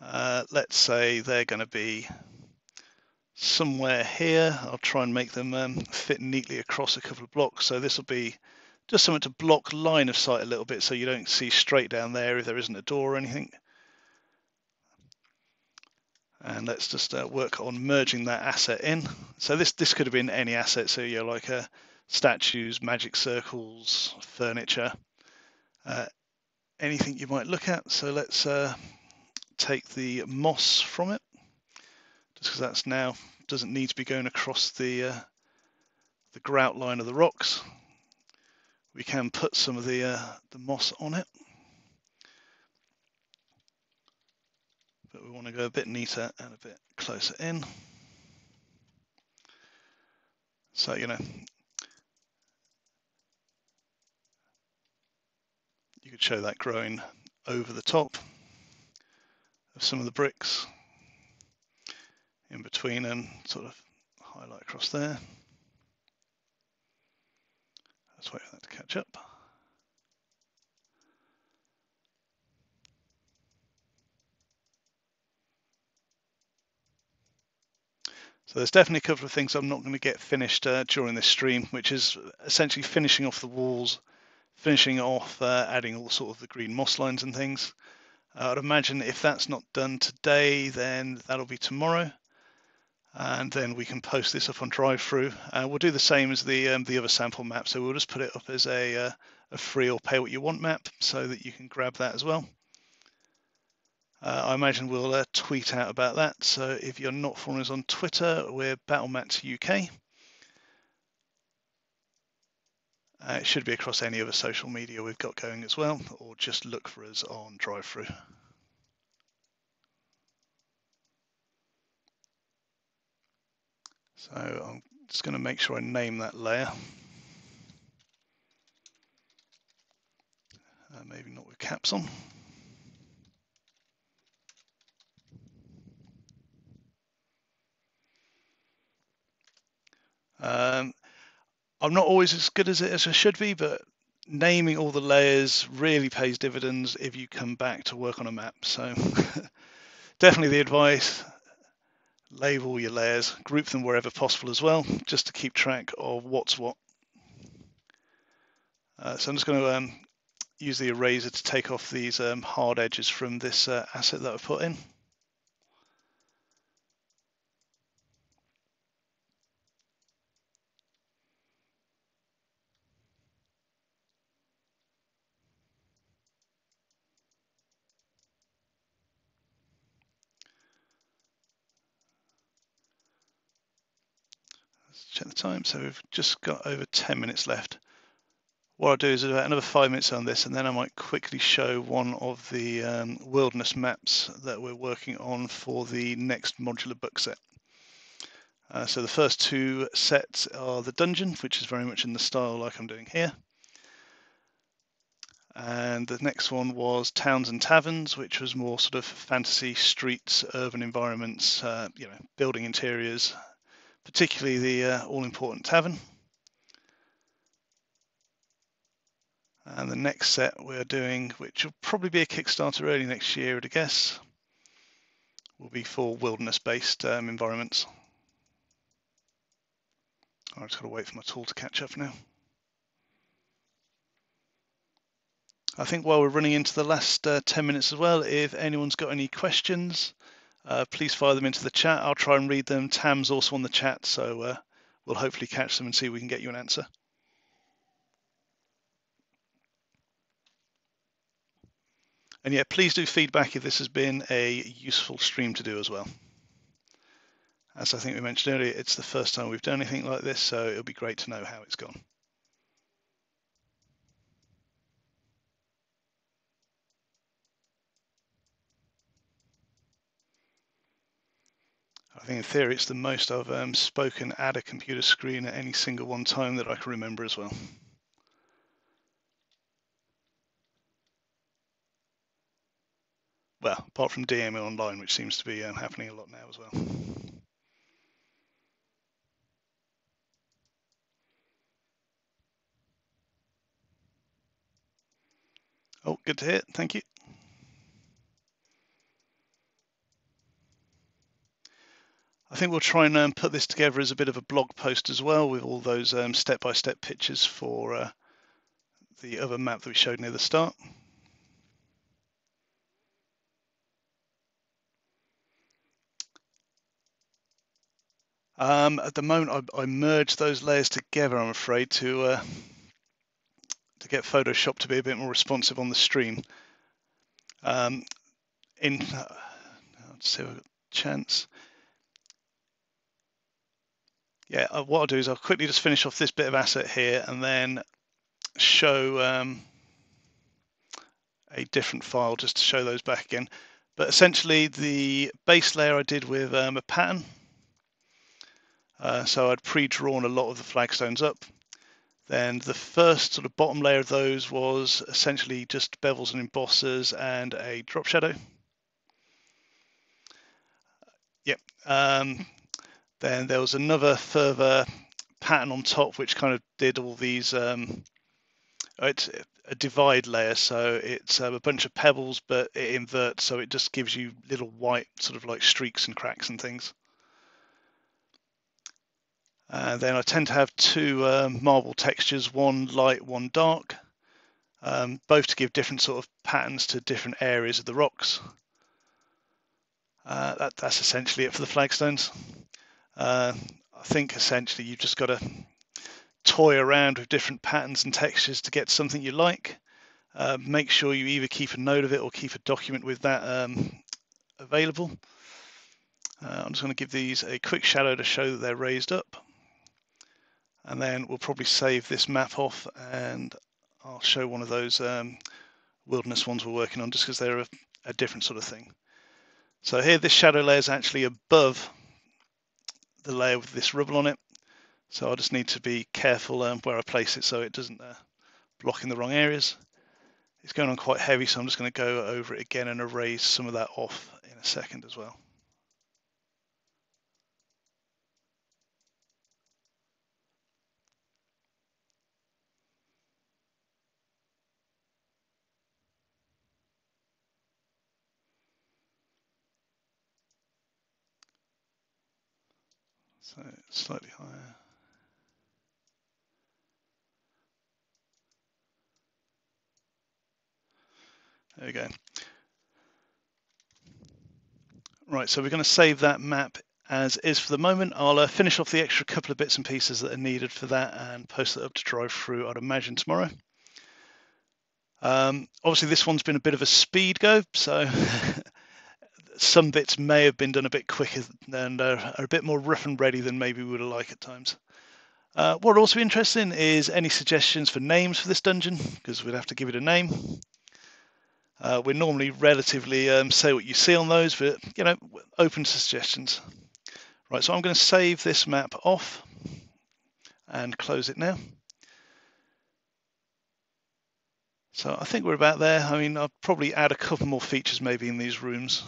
Uh, let's say they're going to be somewhere here. I'll try and make them um, fit neatly across a couple of blocks. So this will be just something to block line of sight a little bit so you don't see straight down there if there isn't a door or anything. And let's just uh, work on merging that asset in. So this this could have been any asset. So you're like uh, statues, magic circles, furniture, uh, anything you might look at. So let's uh, take the moss from it, just because that's now doesn't need to be going across the uh, the grout line of the rocks. We can put some of the uh, the moss on it. but we want to go a bit neater and a bit closer in. So, you know, you could show that growing over the top of some of the bricks in between and sort of highlight across there. Let's wait for that to catch up. So there's definitely a couple of things I'm not going to get finished uh, during this stream, which is essentially finishing off the walls, finishing off uh, adding all sort of the green moss lines and things. Uh, I'd imagine if that's not done today, then that'll be tomorrow. And then we can post this up on DriveThru. Uh, we'll do the same as the um, the other sample map. So we'll just put it up as a, uh, a free or pay what you want map so that you can grab that as well. Uh, I imagine we'll uh, tweet out about that. So if you're not following us on Twitter, we're BattleMats UK. Uh, it should be across any other social media we've got going as well, or just look for us on DriveThru. So I'm just going to make sure I name that layer. Uh, maybe not with caps on. Um, I'm not always as good as it as I should be, but naming all the layers really pays dividends if you come back to work on a map. So definitely the advice, label your layers, group them wherever possible as well, just to keep track of what's what. Uh, so I'm just going to um, use the eraser to take off these um, hard edges from this uh, asset that I've put in. Check the time. So we've just got over 10 minutes left. What I'll do is about another five minutes on this, and then I might quickly show one of the um, wilderness maps that we're working on for the next modular book set. Uh, so the first two sets are the dungeon, which is very much in the style like I'm doing here. And the next one was towns and taverns, which was more sort of fantasy streets, urban environments, uh, you know, building interiors, particularly the uh, all-important tavern. And the next set we're doing, which will probably be a Kickstarter early next year, I'd guess, will be for wilderness-based um, environments. I've just got to wait for my tool to catch up now. I think while we're running into the last uh, 10 minutes as well, if anyone's got any questions, uh, please fire them into the chat. I'll try and read them. Tam's also on the chat, so uh, we'll hopefully catch them and see if we can get you an answer. And yeah, please do feedback if this has been a useful stream to do as well. As I think we mentioned earlier, it's the first time we've done anything like this, so it'll be great to know how it's gone. I think in theory it's the most I've um, spoken at a computer screen at any single one time that I can remember as well. Well, apart from DMing online, which seems to be um, happening a lot now as well. Oh, good to hear. Thank you. I think we'll try and um, put this together as a bit of a blog post as well with all those um, step-by-step pictures for uh, the other map that we showed near the start. Um, at the moment, I, I merged those layers together, I'm afraid, to uh, to get Photoshop to be a bit more responsive on the stream. Um, in, uh, let's see chance. Yeah, uh, what I'll do is I'll quickly just finish off this bit of asset here and then show um, a different file just to show those back again. But essentially the base layer I did with um, a pattern. Uh, so I'd pre-drawn a lot of the flagstones up. Then the first sort of bottom layer of those was essentially just bevels and embossers and a drop shadow. Yep. Um, then there was another further pattern on top which kind of did all these um, it's a divide layer so it's um, a bunch of pebbles but it inverts so it just gives you little white sort of like streaks and cracks and things uh, then I tend to have two um, marble textures, one light, one dark, um, both to give different sort of patterns to different areas of the rocks. Uh, that, that's essentially it for the flagstones. Uh, I think essentially you've just got to toy around with different patterns and textures to get something you like. Uh, make sure you either keep a note of it or keep a document with that um, available. Uh, I'm just going to give these a quick shadow to show that they're raised up and then we'll probably save this map off and I'll show one of those um, wilderness ones we're working on just because they're a, a, different sort of thing. So here this shadow layer is actually above the layer with this rubble on it. So I just need to be careful um, where I place it so it doesn't uh, block in the wrong areas. It's going on quite heavy so I'm just going to go over it again and erase some of that off in a second as well. So slightly higher. There we go. Right, so we're going to save that map as is for the moment. I'll uh, finish off the extra couple of bits and pieces that are needed for that and post it up to DriveThru, I'd imagine, tomorrow. Um, obviously, this one's been a bit of a speed go, so some bits may have been done a bit quicker and are, are a bit more rough and ready than maybe we would have liked at times. Uh, what also be interesting is any suggestions for names for this dungeon, because we'd have to give it a name. Uh, we're normally relatively um, say what you see on those, but you know, open to suggestions. Right, so I'm going to save this map off and close it now. So I think we're about there. I mean, I'll probably add a couple more features maybe in these rooms.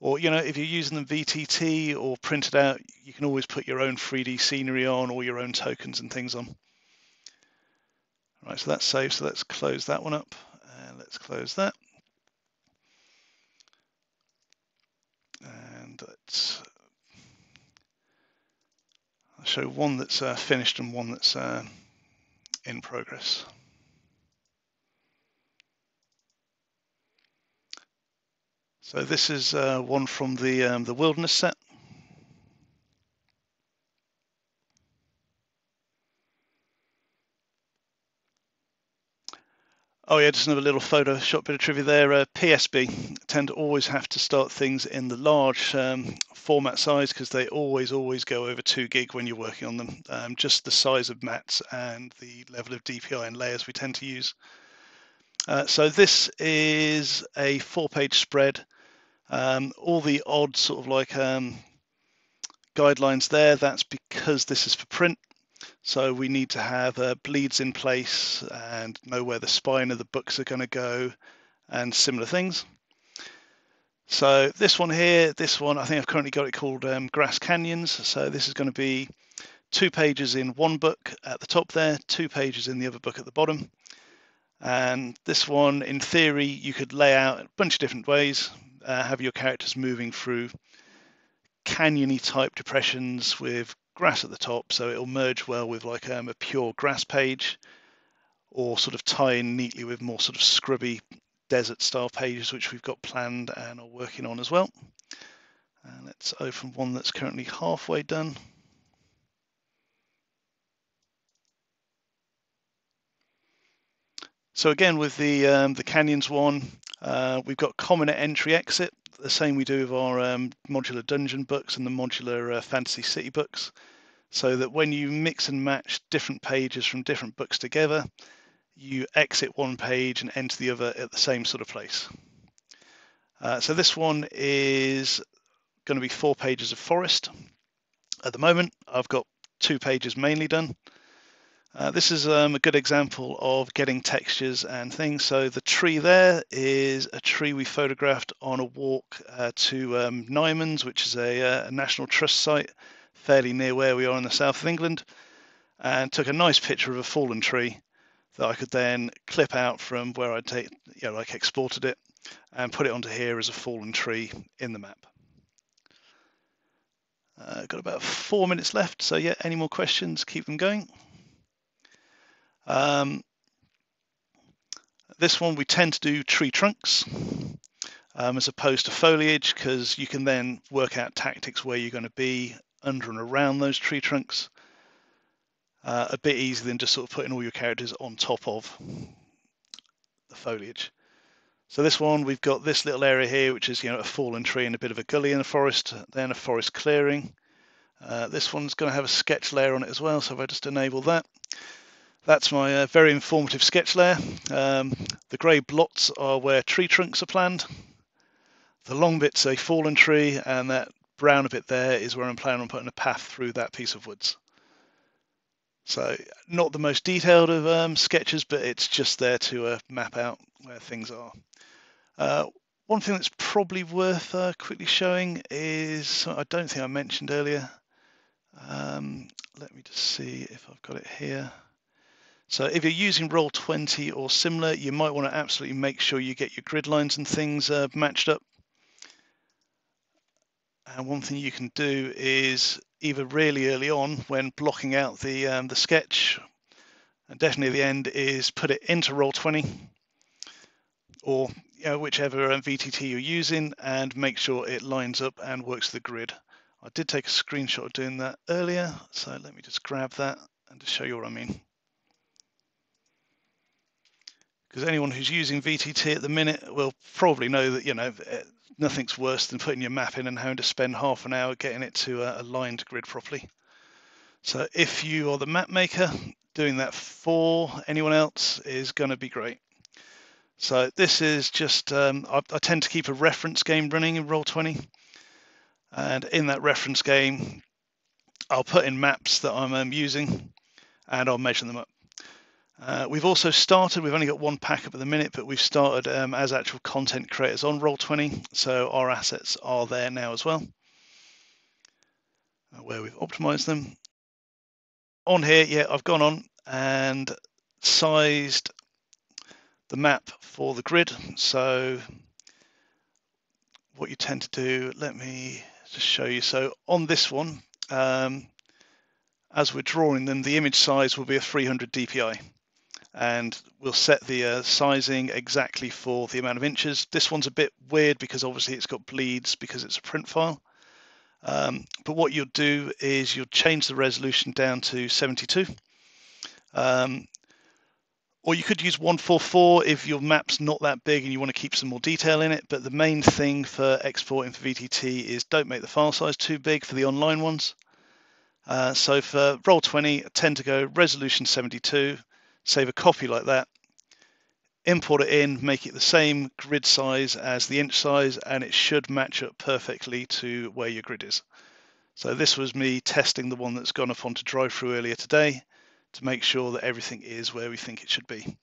Or, you know, if you're using them VTT or printed out, you can always put your own 3D scenery on or your own tokens and things on. Right, so that's saved. So let's close that one up and let's close that. And let's I'll show one that's uh, finished and one that's uh, in progress. So this is uh, one from the um, the wilderness set. Oh yeah, just another little Photoshop bit of trivia there. Uh, PSB tend to always have to start things in the large um, format size because they always, always go over two gig when you're working on them. Um, just the size of mats and the level of DPI and layers we tend to use. Uh, so this is a four-page spread um, all the odd sort of like um, guidelines there, that's because this is for print. So we need to have uh, bleeds in place and know where the spine of the books are going to go and similar things. So this one here, this one, I think I've currently got it called um, Grass Canyons. So this is going to be two pages in one book at the top there, two pages in the other book at the bottom. And this one, in theory, you could lay out a bunch of different ways, uh, have your characters moving through canyony type depressions with grass at the top, so it'll merge well with like um, a pure grass page, or sort of tie in neatly with more sort of scrubby desert style pages, which we've got planned and are working on as well. And let's open one that's currently halfway done. So again, with the um, the Canyons one, uh, we've got common entry exit, the same we do with our um, modular dungeon books and the modular uh, fantasy city books, so that when you mix and match different pages from different books together, you exit one page and enter the other at the same sort of place. Uh, so this one is going to be four pages of forest. At the moment, I've got two pages mainly done. Uh, this is um, a good example of getting textures and things. So the tree there is a tree we photographed on a walk uh, to um, Nymans, which is a, uh, a, National Trust site fairly near where we are in the south of England, and took a nice picture of a fallen tree that I could then clip out from where I'd take, you know, like exported it and put it onto here as a fallen tree in the map. Uh, got about four minutes left, so yeah, any more questions, keep them going. Um, this one we tend to do tree trunks um, as opposed to foliage because you can then work out tactics where you're going to be under and around those tree trunks. Uh, a bit easier than just sort of putting all your characters on top of the foliage. So this one, we've got this little area here, which is you know a fallen tree and a bit of a gully in the forest, then a forest clearing. Uh, this one's going to have a sketch layer on it as well, so if I just enable that, that's my uh, very informative sketch layer. Um, the grey blots are where tree trunks are planned. The long bit's a fallen tree, and that brown bit there is where I'm planning on putting a path through that piece of woods. So not the most detailed of um, sketches, but it's just there to uh, map out where things are. Uh, one thing that's probably worth uh, quickly showing is, I don't think I mentioned earlier. Um, let me just see if I've got it here. So if you're using Roll20 or similar, you might want to absolutely make sure you get your grid lines and things uh, matched up. And one thing you can do is either really early on when blocking out the um, the sketch, and definitely the end, is put it into Roll20 or you know, whichever um, VTT you're using and make sure it lines up and works the grid. I did take a screenshot of doing that earlier, so let me just grab that and just show you what I mean because anyone who's using VTT at the minute will probably know that you know eh, nothing's worse than putting your map in and having to spend half an hour getting it to a aligned grid properly. So if you are the map maker, doing that for anyone else is going to be great. So this is just, um, I, I, tend to keep a reference game running in Roll20. And in that reference game, I'll put in maps that I'm um, using and I'll measure them up. Uh, we've also started, we've only got one pack up at the minute, but we've started um, as actual content creators on Roll20, so our assets are there now as well, uh, where we've optimized them. On here, yeah, I've gone on and sized the map for the grid. So what you tend to do, let me just show you. So on this one, um, as we're drawing them, the image size will be a 300 DPI and we'll set the uh, sizing exactly for the amount of inches. This one's a bit weird because obviously it's got bleeds because it's a print file. Um, but what you'll do is you'll change the resolution down to 72. Um, or you could use 144 if your map's not that big and you want to keep some more detail in it. But the main thing for exporting for VTT is don't make the file size too big for the online ones. Uh, so for Roll20, I tend to go resolution 72 save a copy like that, import it in, make it the same grid size as the inch size, and it should match up perfectly to where your grid is. So this was me testing the one that's gone up onto DriveThru earlier today to make sure that everything is where we think it should be.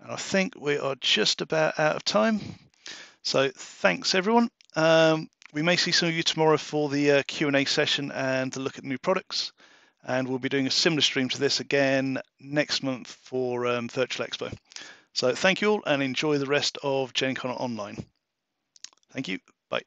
And I think we are just about out of time. So thanks everyone. Um, we may see some of you tomorrow for the uh, Q&A session and the look at new products and we'll be doing a similar stream to this again next month for um, Virtual Expo. So thank you all and enjoy the rest of GenCon Online. Thank you. Bye.